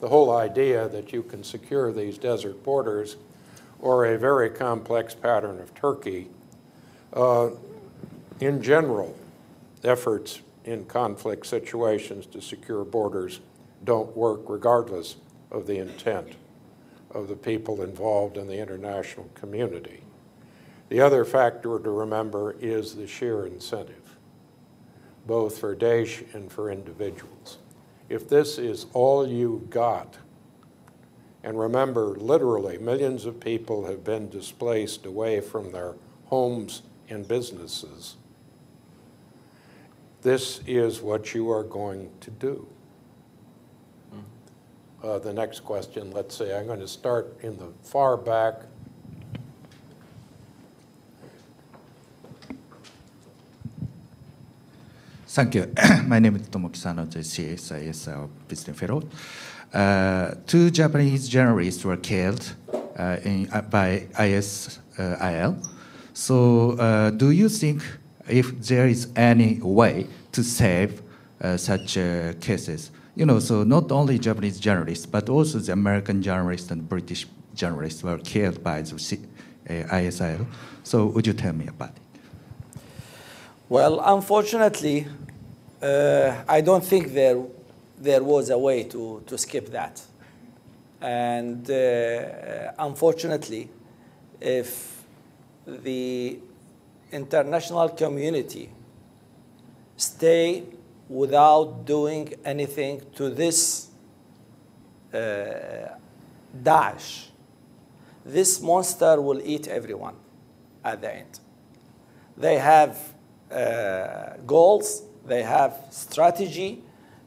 The whole idea that you can secure these desert borders or a very complex pattern of Turkey, uh, in general, efforts in conflict situations to secure borders don't work regardless of the intent of the people involved in the international community. The other factor to remember is the sheer incentive, both for Daesh and for individuals. If this is all you've got, and remember, literally, millions of people have been displaced away from their homes and businesses. this is what you are going to do. Uh, The next question, let's see, I'm going to start in the far back. Thank you. [coughs] My name is Tomo Kisano, JCSIS uh, visiting fellow. Uh, two Japanese journalists were killed uh, in, uh, by ISIL. So, uh, do you think if there is any way to save uh, such uh, cases? You know, so not only Japanese journalists, but also the American journalists and British journalists were killed by the C- uh, ISIL. So, would you tell me about it? Well, unfortunately, uh, I don't think there, there was a way to, to skip that. And uh, unfortunately, if the international community stay without doing anything to this uh, Daesh, this monster will eat everyone at the end. They have uh, goals, they have strategy.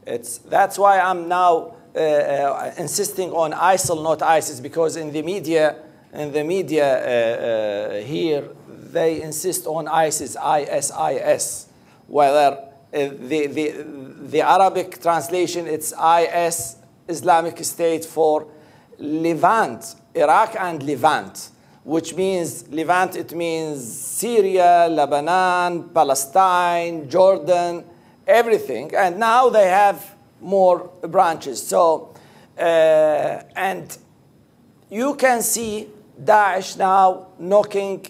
It's, that's why I'm now uh, uh, insisting on ISIL, not ISIS, because in the media, in the media uh, uh, here, they insist on ISIS, ISIS, whether the, the, the Arabic translation, it's IS, Islamic State for Levant, Iraq and Levant which means Levant, it means Syria, Lebanon, Palestine, Jordan, everything. And now they have more branches. So, uh, and you can see Daesh now knocking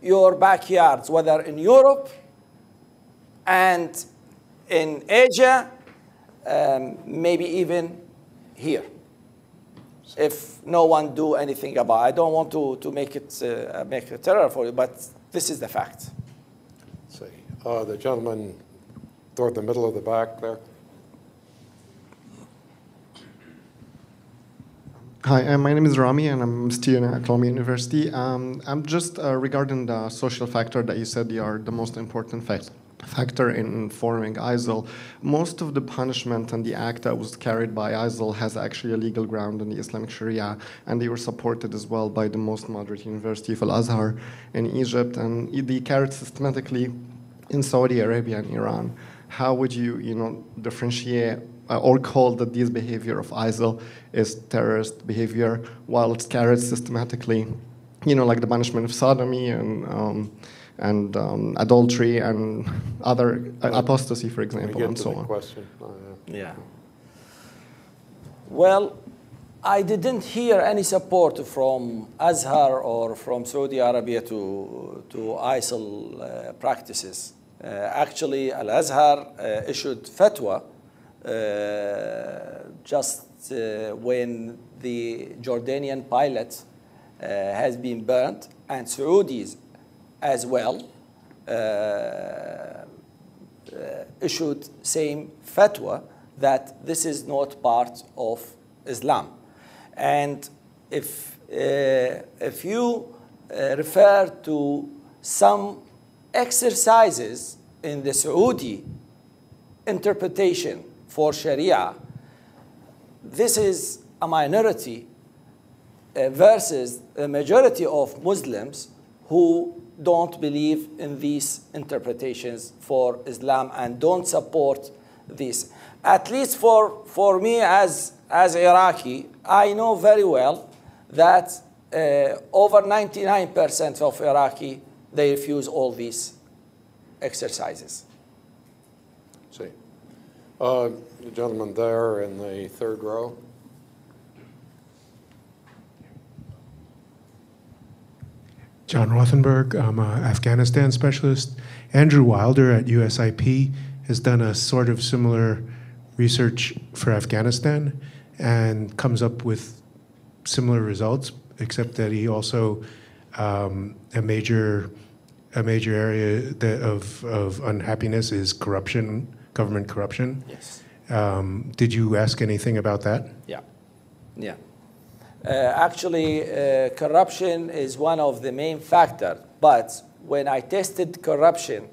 your backyards, whether in Europe and in Asia, um, maybe even here if no one do anything about it. I don't want to, to make it uh, make a terror for you, but this is the fact. Let's see, Uh, the gentleman toward the middle of the back there. Hi, uh, my name is Rami, and I'm a student at Columbia University. Um, I'm just uh, regarding the social factor that you said you are the most important fact factor in forming ISIL. Most of the punishment and the act that was carried by ISIL has actually a legal ground in the Islamic Sharia, and they were supported as well by the most moderate University of Al Azhar in Egypt, and they carried systematically in Saudi Arabia and Iran. How would you, you know, differentiate uh, or call that this behavior of ISIL is terrorist behavior while it's carried systematically, you know, like the banishment of sodomy and um, and um, adultery and other uh, apostasy, for example, and so on. question. Uh, Yeah. Well, I didn't hear any support from Azhar or from Saudi Arabia to, to ISIL uh, practices. Uh, actually, Al Azhar uh, issued fatwa uh, just uh, when the Jordanian pilot uh, has been burnt, and Saudis as well uh, uh, issued same fatwa that this is not part of Islam. And if, uh, if you refer to some exercises in the Saudi interpretation for Sharia, this is a minority versus a majority of Muslims who don't believe in these interpretations for Islam and don't support this. At least for, for me as, as Iraqi, I know very well that uh, over 99% of Iraqi, they refuse all these exercises. See. Uh, The gentleman there in the third row. John Rothenberg, I'm an Afghanistan specialist. Andrew Wilder at USIP has done a sort of similar research for Afghanistan and comes up with similar results, except that he also um, a major a major area that of of unhappiness is corruption, government corruption. Yes. Um, did you ask anything about that? Yeah. Yeah. Uh, actually, uh, corruption is one of the main factors. But when I tested corruption,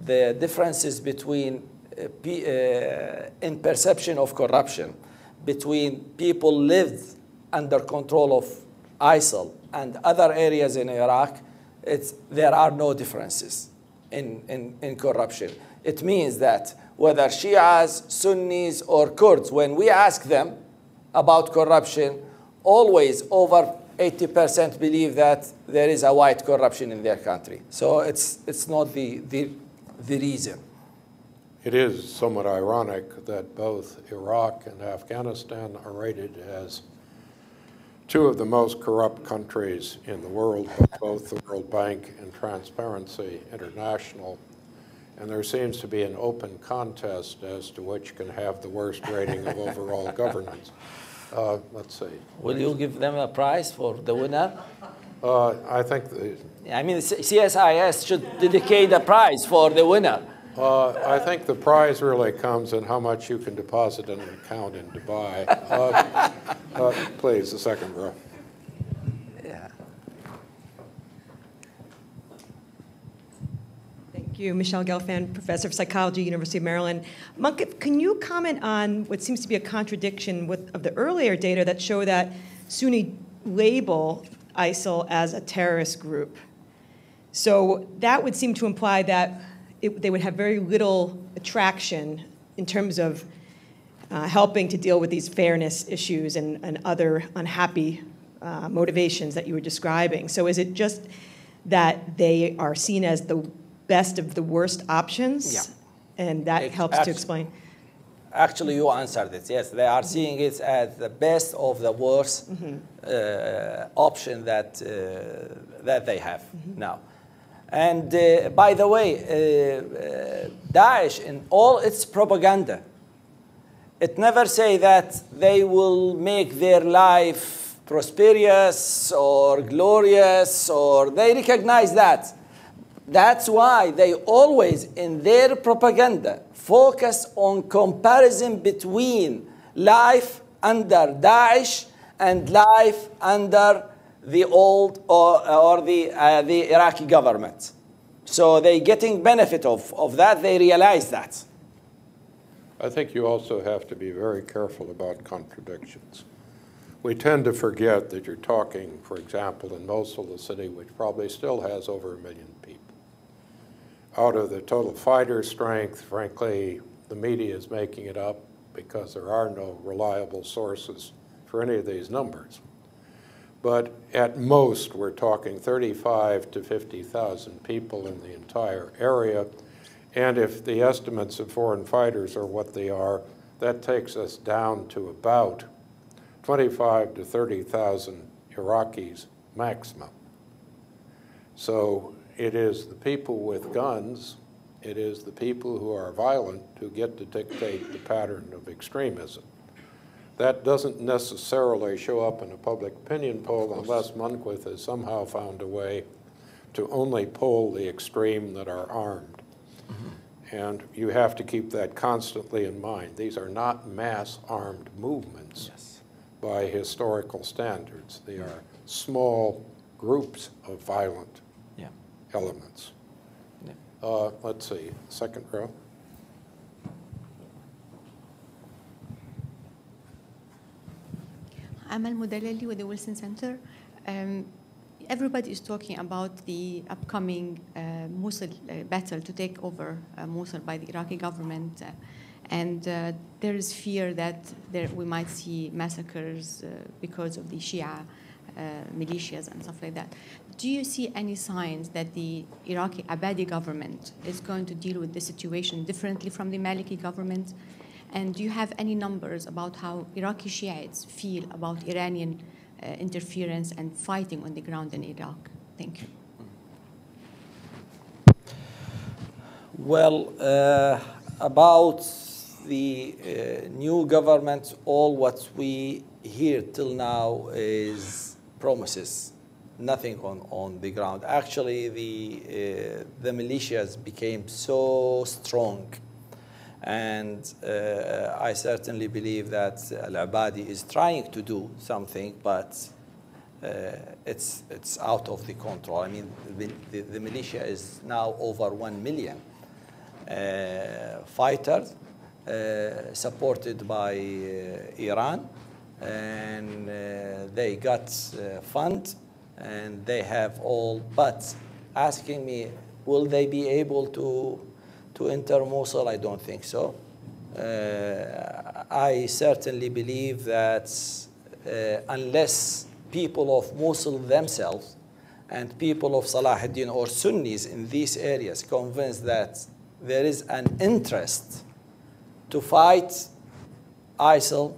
the differences between uh, in perception of corruption between people lived under control of ISIL and other areas in Iraq, there are no differences in, in, in corruption. It means that whether Shias, Sunnis, or Kurds, when we ask them about corruption, always over 80% believe that there is a white corruption in their country. So it's, it's not the, the, the reason. It is somewhat ironic that both Iraq and Afghanistan are rated as two of the most corrupt countries in the world, by both the World Bank and Transparency International. And there seems to be an open contest as to which can have the worst rating of overall governance. [laughs] Uh, let's see. Will you give them a prize for the winner? Uh, I think the, I mean, CSIS should dedicate a prize for the winner. uh, I think the prize really comes in how much you can deposit in an account in Dubai. Uh, uh, please, the second row. Yeah. Thank you. Michele Gelfand, Professor of Psychology, University of Maryland. Monk, can you comment on what seems to be a contradiction with, of the earlier data that show that Sunni label ISIL as a terrorist group? So that would seem to imply that it, they would have very little attraction in terms of uh, helping to deal with these fairness issues and, and other unhappy uh, motivations that you were describing. So is it just that they are seen as the best of the worst options? Yeah. And that Ex- helps to explain? Actually, you answered it. Yes, they are seeing it as the best of the worst uh, option that, uh, that they have now. And uh, by the way, uh, uh, Daesh, in all its propaganda, it never say that they will make their life prosperous or glorious or they recognize that that's why they always in their propaganda focus on comparison between life under Daesh and life under the old or, or the, uh, the Iraqi government. So they're getting benefit of, of that, they realize that. I think you also have to be very careful about contradictions. We tend to forget that you're talking, for example, in Mosul, the city which probably still has over a million. Out of the total fighter strength, frankly, the media is making it up because there are no reliable sources for any of these numbers. But at most, we're talking 35 to 50,000 people in the entire area. And if the estimates of foreign fighters are what they are, that takes us down to about 25 to 30,000 Iraqis maximum. So it is the people with guns, it is the people who are violent who get to dictate the pattern of extremism. That doesn't necessarily show up in a public opinion poll unless Munqith has somehow found a way to only poll the extreme that are armed. And you have to keep that constantly in mind. These are not mass armed movements by historical standards. They are small groups of violent. Elements. Yeah. Uh, let's see, second row. Amal Mudallali with the Wilson Center. Um, everybody is talking about the upcoming uh, Mosul uh, battle to take over uh, Mosul by the Iraqi government. uh, and uh, there is fear that there, we might see massacres uh, because of the Shia uh, militias and stuff like that. Do you see any signs that the Iraqi Abadi government is going to deal with the situation differently from the Maliki government? And do you have any numbers about how Iraqi Shiites feel about Iranian uh, interference and fighting on the ground in Iraq? Thank you. Well, uh, about the uh, new government, all what we hear till now is promises, nothing on, on the ground. Actually, the, uh, the militias became so strong. And uh, I certainly believe that Al Abadi is trying to do something, but uh, it's, it's out of the control. I mean, the, the, the militia is now over 1 million. uh, fighters uh, supported by uh, Iran, and uh, they got uh, fund, and they have all. But asking me, will they be able to to enter Mosul? I don't think so. Uh, I certainly believe that uh, unless people of Mosul themselves and people of Salahuddin or Sunnis in these areas convinced that there is an interest to fight ISIL,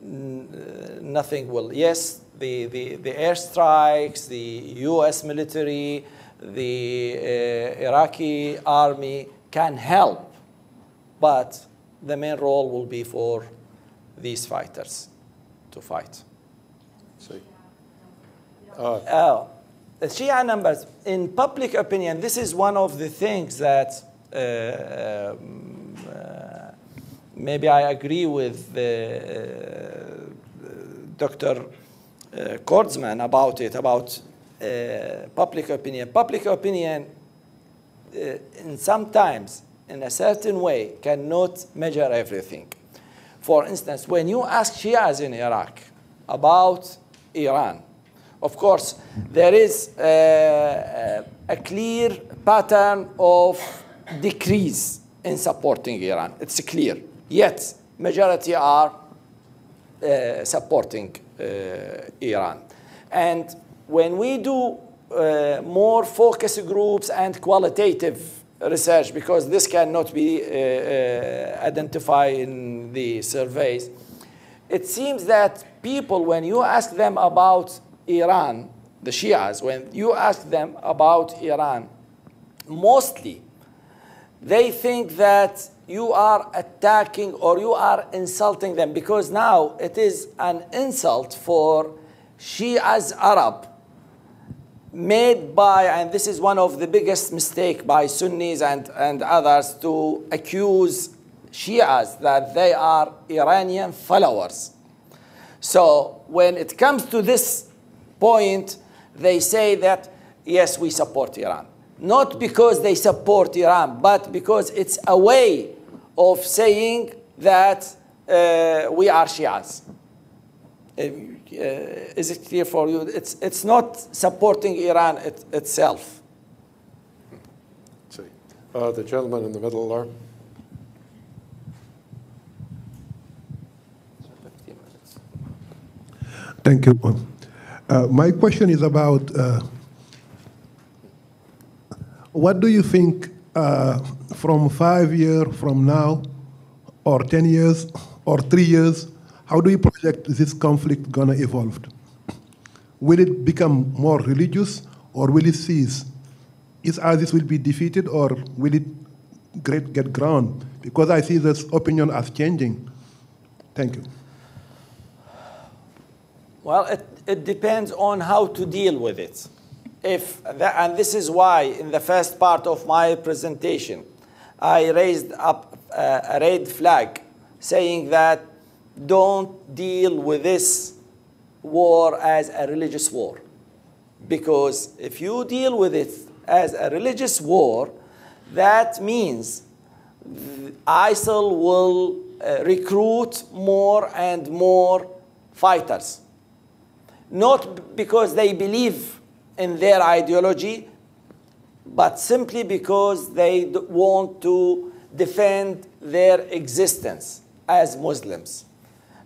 nothing will. Yes, the, the, the airstrikes, the US military, the uh, Iraqi army can help, but the main role will be for these fighters to fight. See. Oh, the Shia numbers, in public opinion, this is one of the things that uh, um, uh, maybe I agree with uh, Dr. Uh, Cordesman about it, about uh, public opinion. Public opinion, uh, in sometimes, in a certain way, cannot measure everything. For instance, when you ask Shias in Iraq about Iran, of course, there is uh, a clear pattern of decrease in supporting Iran. It's clear. Yet, majority are supporting uh, Iran. And when we do uh, more focus groups and qualitative research, because this cannot be uh, uh, identified in the surveys, it seems that people, when you ask them about Iran, the Shias, when you ask them about Iran, mostly they think that you are attacking or you are insulting them because now it is an insult for Shias Arab made by, and this is one of the biggest mistake by Sunnis and, and others to accuse Shias that they are Iranian followers. So when it comes to this point, they say that, yes, we support Iran. Not because they support Iran, but because it's a way of saying that uh, we are Shias. Uh, is it clear for you? It's, it's not supporting Iran it, itself. See. Uh, the gentleman in the middle there. Thank you. Uh, my question is about uh, what do you think uh, from five years from now, or 10 years, or three years, how do you project this conflict gonna evolve? Will it become more religious, or will it cease? Is ISIS will be defeated, or will it get, get ground? Because I see this opinion as changing. Thank you. Well, it, it depends on how to deal with it. If and this is why in the first part of my presentation, I raised up a red flag saying that don't deal with this war as a religious war. Because if you deal with it as a religious war, that means ISIL will uh, recruit more and more fighters not because they believe in their ideology, but simply because they want to defend their existence as Muslims,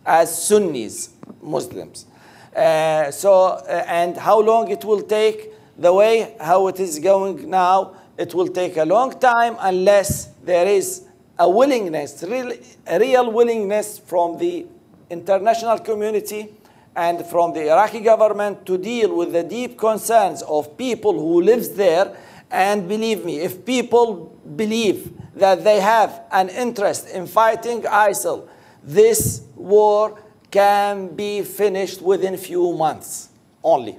as Sunnis Muslims. Uh, so, uh, and how long it will take, the way how it is going now, it will take a long time unless there is a willingness, real, a real willingness from the international community and from the Iraqi government to deal with the deep concerns of people who lives there. And believe me, if people believe that they have an interest in fighting ISIL, this war can be finished within few months only.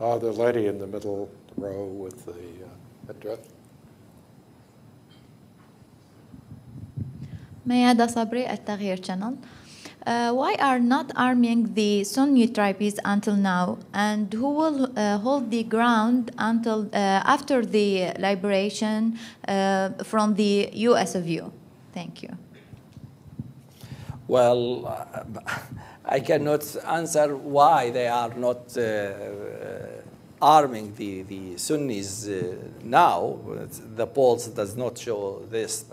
Uh, the lady in the middle row with the uh, headdress. Mayada Sabri at Tahrir Channel. Uh, why are not arming the Sunni tribes until now, and who will uh, hold the ground until uh, after the liberation uh, from the U.S. view? Thank you. Well, uh, I cannot answer why they are not arming the, the Sunnis now. The polls does not show this,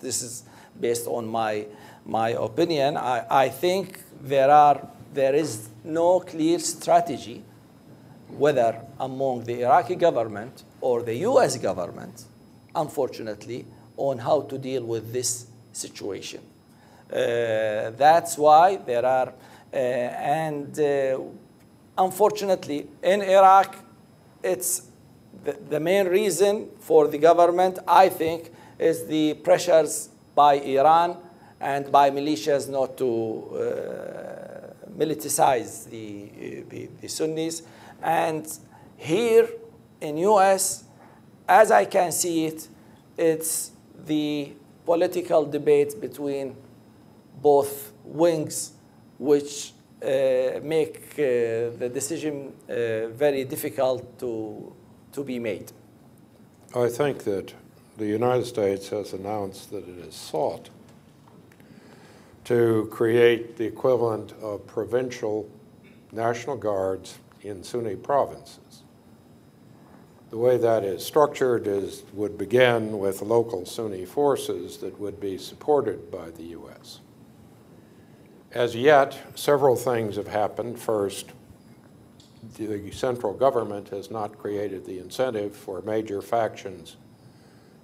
this is based on my, my opinion. I, I think there, are, there is no clear strategy, whether among the Iraqi government or the US government, unfortunately, on how to deal with this situation. Uh, that's why there are, uh, and uh, unfortunately, in Iraq, it's the, the main reason for the government, I think, is the pressures by Iran and by militias not to uh, militarize the, the, the Sunnis. And here in US, as I can see it, it's the political debate between both wings which uh, make uh, the decision uh, very difficult to, to be made. I think that the United States has announced that it has sought to create the equivalent of provincial national guards in Sunni provinces. The way that is structured is would begin with local Sunni forces that would be supported by the U.S. As yet, several things have happened. First, the central government has not created the incentive for major factions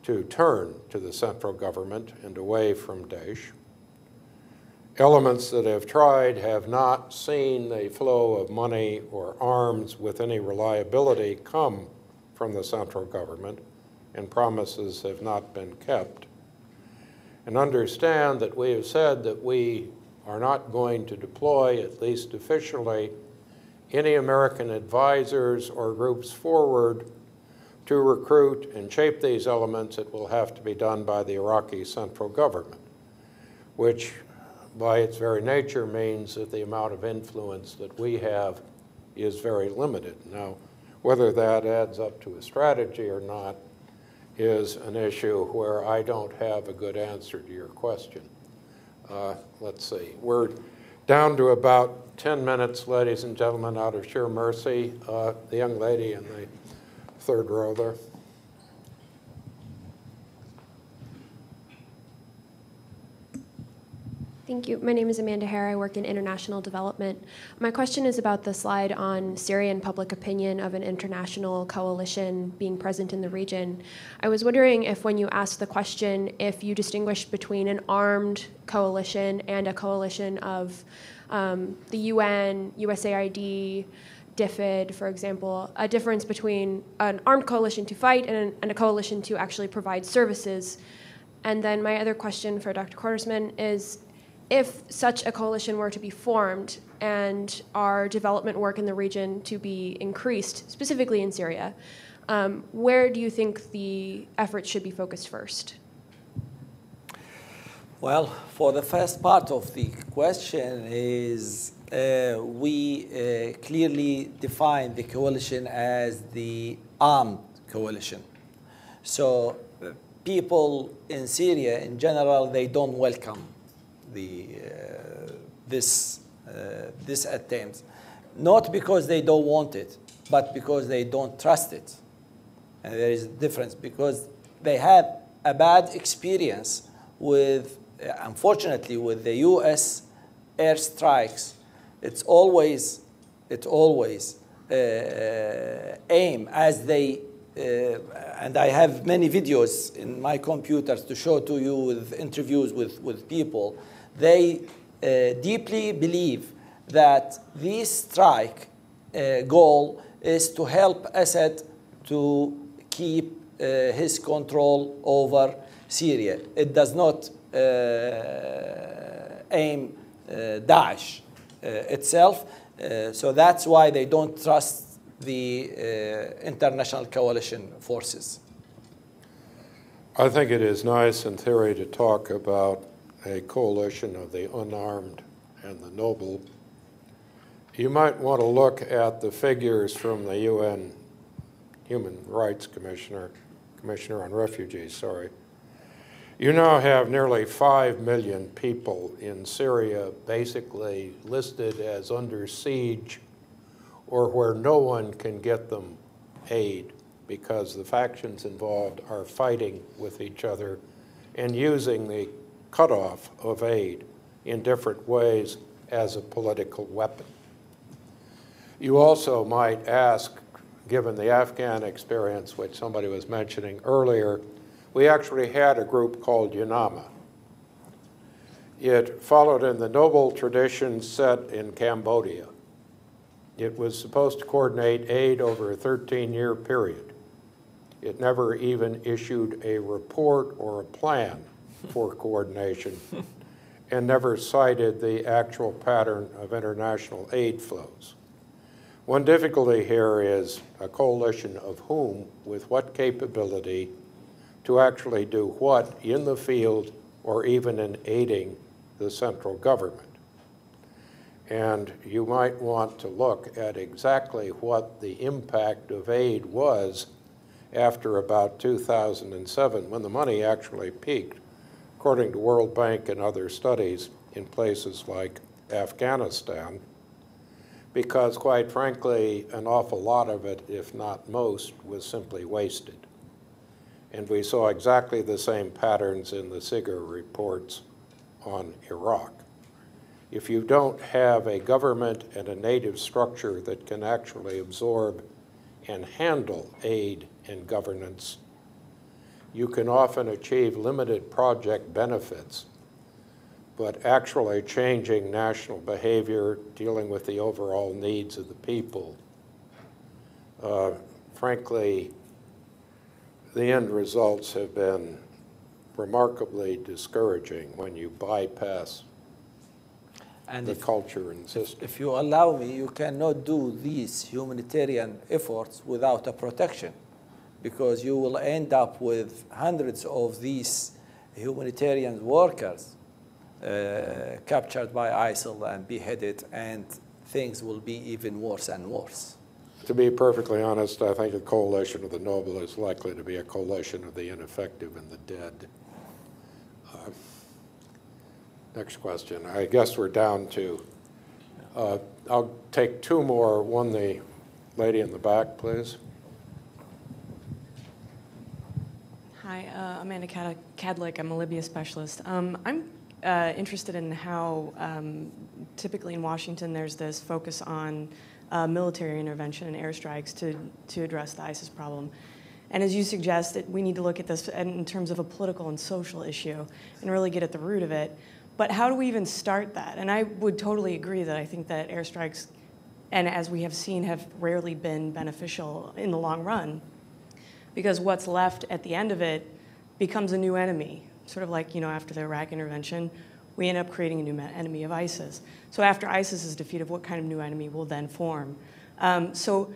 to turn to the central government and away from Daesh. Elements that have tried have not seen the flow of money or arms with any reliability come from the central government, and promises have not been kept. And understand that we have said that we are not going to deploy, at least officially, any American advisors or groups forward to recruit and shape these elements, it will have to be done by the Iraqi central government, which by its very nature means that the amount of influence that we have is very limited. Now, whether that adds up to a strategy or not is an issue where I don't have a good answer to your question. Uh, let's see, we're down to about 10 minutes, ladies and gentlemen, out of sheer mercy. Uh, the young lady in the third row there. Thank you. My name is Amanda Hare. I work in international development. My question is about the slide on Syrian public opinion of an international coalition being present in the region. I was wondering if, when you asked the question, if you distinguish between an armed coalition and a coalition of um, the UN, USAID, DFID, for example, a difference between an armed coalition to fight and, and a coalition to actually provide services. And then my other question for Dr. Cordesman is if such a coalition were to be formed and our development work in the region to be increased, specifically in Syria, um, where do you think the efforts should be focused first? Well, for the first part of the question is uh, we uh, clearly define the coalition as the armed coalition. So uh, people in Syria in general, they don't welcome the, uh, this, uh, this attempt. Not because they don't want it, but because they don't trust it. And there is a difference because they have a bad experience with, uh, unfortunately, with the U.S. airstrikes. It's always, it always uh, aim as they uh, and I have many videos in my computers to show to you with interviews with, with people they uh, deeply believe that this strike uh, goal is to help Assad to keep uh, his control over Syria. It does not aim Daesh itself, so that's why they don't trust the international coalition forces. I think it is nice in theory to talk about a coalition of the unarmed and the Noble, you might want to look at the figures from the UN Human Rights Commissioner, Commissioner on Refugees, sorry. You now have nearly 5 million people in Syria basically listed as under siege or where no one can get them aid because the factions involved are fighting with each other and using the cutoff of aid in different ways as a political weapon. You also might ask, given the Afghan experience, which somebody was mentioning earlier, we actually had a group called UNAMA. It followed in the noble tradition set in Cambodia. It was supposed to coordinate aid over a 13-year period. It never even issued a report or a plan for coordination and never cited the actual pattern of international aid flows. One difficulty here is a coalition of whom, with what capability, to actually do what in the field or even in aiding the central government. And you might want to look at exactly what the impact of aid was after about 2007, when the money actually peaked, according to World Bank and other studies in places like Afghanistan, because quite frankly, an awful lot of it, if not most, was simply wasted. And we saw exactly the same patterns in the SIGIR reports on Iraq. If you don't have a government and a native structure that can actually absorb and handle aid and governance, you can often achieve limited project benefits but actually changing national behavior, dealing with the overall needs of the people. Uh, frankly, the end results have been remarkably discouraging when you bypass and the if, culture and system. If you allow me, you cannot do these humanitarian efforts without a protection because you will end up with hundreds of these humanitarian workers uh, captured by ISIL and beheaded, and things will be even worse and worse. To be perfectly honest, I think a coalition of the noble is likely to be a coalition of the ineffective and the dead. Uh, next question. I guess we're down to, uh, I'll take two more. One, the lady in the back, please. Hi, uh, Amanda Kadlec. I'm a Libya specialist. Um, I'm uh, interested in how um, typically in Washington there's this focus on uh, military intervention and airstrikes to, to address the ISIS problem. And as you suggest, we need to look at this in terms of a political and social issue and really get at the root of it. But how do we even start that? And I would totally agree that I think that airstrikes, and as we have seen, have rarely been beneficial in the long run. Because what's left at the end of it becomes a new enemy sort of like, you know, after the Iraq intervention, we end up creating a new enemy of ISIS. So after ISIS is defeated, what kind of new enemy will then form? Um, so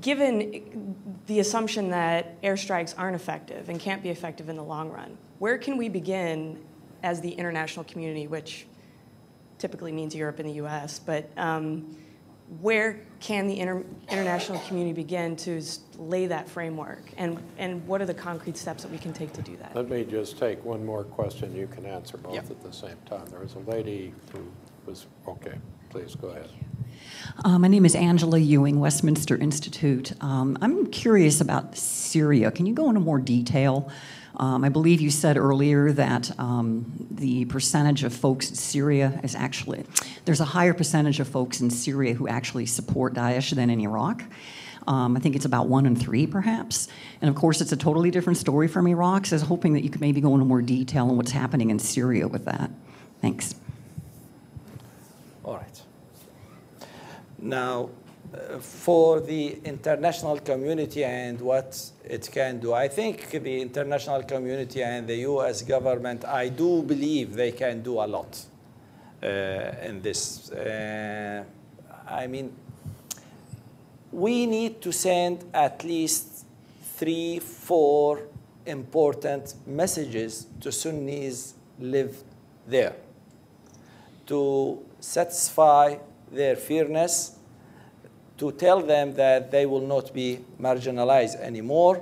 given the assumption that airstrikes aren't effective and can't be effective in the long run, where can we begin as the international community, which typically means Europe and the US, but um, where can the inter international community begin to lay that framework? And, and what are the concrete steps that we can take to do that? Let me just take one more question. You can answer both yep. at the same time. There was a lady who was, okay, please go ahead. Uh, my name is Angela Ewing, Westminster Institute. Um, I'm curious about Syria. Can you go into more detail? Um, I believe you said earlier that um, the percentage of folks in Syria is actually, there's a higher percentage of folks in Syria who actually support Daesh than in Iraq. Um, I think it's about one in three, perhaps. And of course, it's a totally different story from Iraq, so I was hoping that you could maybe go into more detail on what's happening in Syria with that. Thanks. All right. Now, for the international community and what it can do. I think the international community and the U.S. government, I do believe they can do a lot uh, in this. Uh, I mean, we need to send at least three, four important messages to Sunnis live there to satisfy their fairness, to tell them that they will not be marginalized anymore.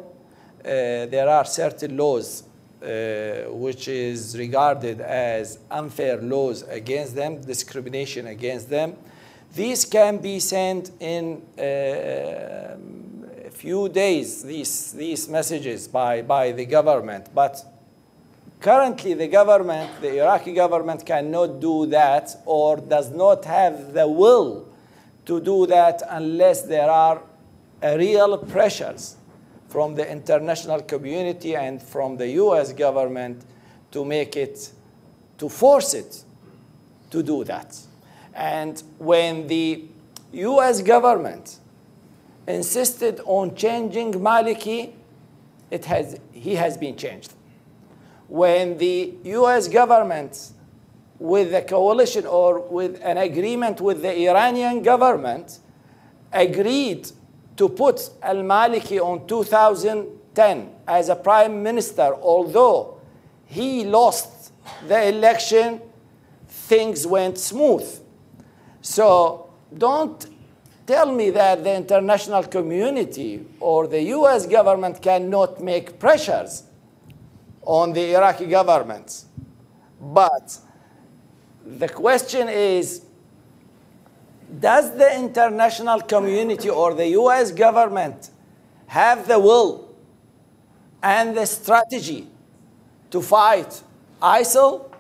Uh, there are certain laws uh, which is regarded as unfair laws against them, discrimination against them. These can be sent in uh, a few days, these, these messages by, by the government. But currently the government, the Iraqi government cannot do that or does not have the will to do that unless there are real pressures from the international community and from the US government to make it, to force it to do that. And when the US government insisted on changing Maliki, it has, he has been changed. When the US government, with the coalition or with an agreement with the Iranian government, agreed to put Al Maliki on 2010 as a prime minister, although he lost the election, things went smooth. So don't tell me that the international community or the US government cannot make pressures on the Iraqi government. But the question is does the international community or the US government have the will and the strategy to fight ISIL?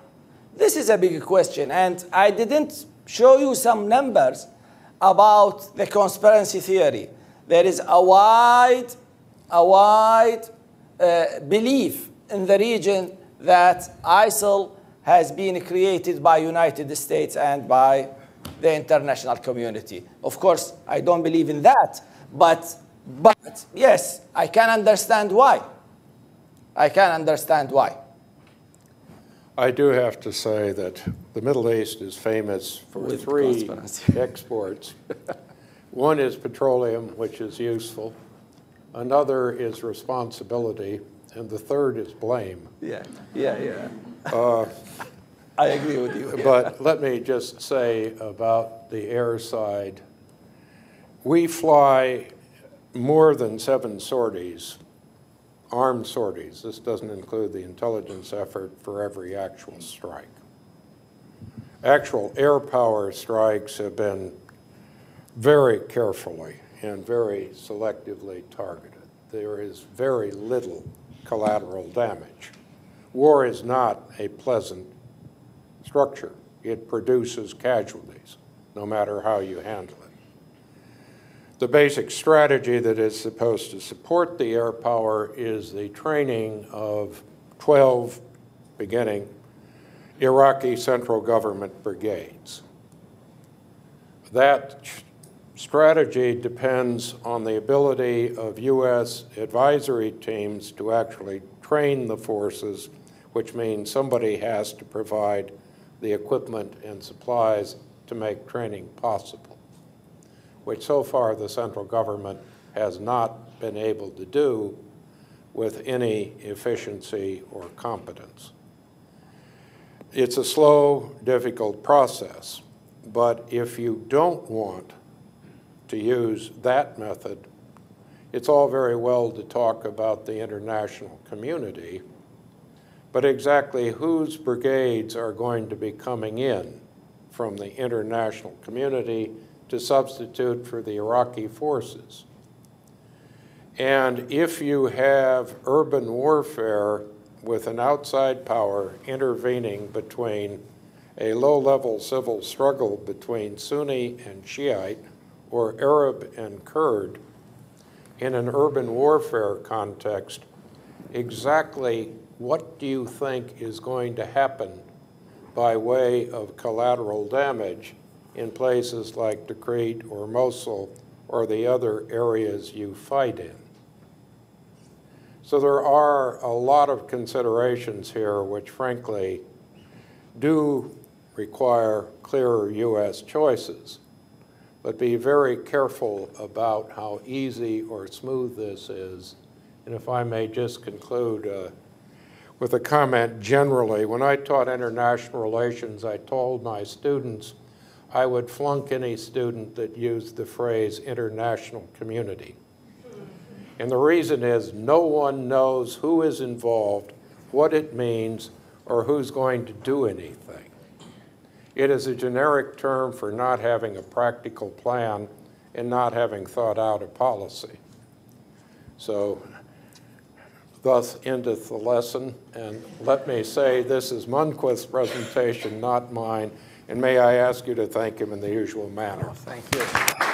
This is a big question. And I didn't show you some numbers about the conspiracy theory. There is a wide, a wide uh, belief in the region that ISIL has been created by United States and by the international community. Of course, I don't believe in that, but, but yes, I can understand why. I can understand why. I do have to say that the Middle East is famous for With three [laughs] exports. One is petroleum, which is useful. Another is responsibility. And the third is blame. Yeah, yeah, yeah. Uh, I agree with you. But let me just say about the air side. We fly more than seven sorties, armed sorties. This doesn't include the intelligence effort for every actual strike. Actual air power strikes have been very carefully and very selectively targeted. There is very little collateral damage. War is not a pleasant structure. It produces casualties, no matter how you handle it. The basic strategy that is supposed to support the air power is the training of 12 beginning Iraqi central government brigades. That strategy depends on the ability of U.S. advisory teams to actually train the forces, which means somebody has to provide the equipment and supplies to make training possible, which so far the central government has not been able to do with any efficiency or competence. It's a slow, difficult process, but if you don't want to use that method, it's all very well to talk about the international community, but exactly whose brigades are going to be coming in from the international community to substitute for the Iraqi forces. And if you have urban warfare with an outside power intervening between a low-level civil struggle between Sunni and Shiite or Arab and Kurd in an urban warfare context, exactly what do you think is going to happen by way of collateral damage in places like Tikrit or Mosul or the other areas you fight in? So there are a lot of considerations here which frankly do require clearer U.S. choices. But be very careful about how easy or smooth this is. And if I may just conclude, uh, with a comment generally. When I taught international relations, I told my students I would flunk any student that used the phrase international community. And the reason is no one knows who is involved, what it means, or who's going to do anything. It is a generic term for not having a practical plan and not having thought out a policy. So thus endeth the lesson. And let me say, this is Munqith's presentation, not mine. And may I ask you to thank him in the usual manner. Thank you.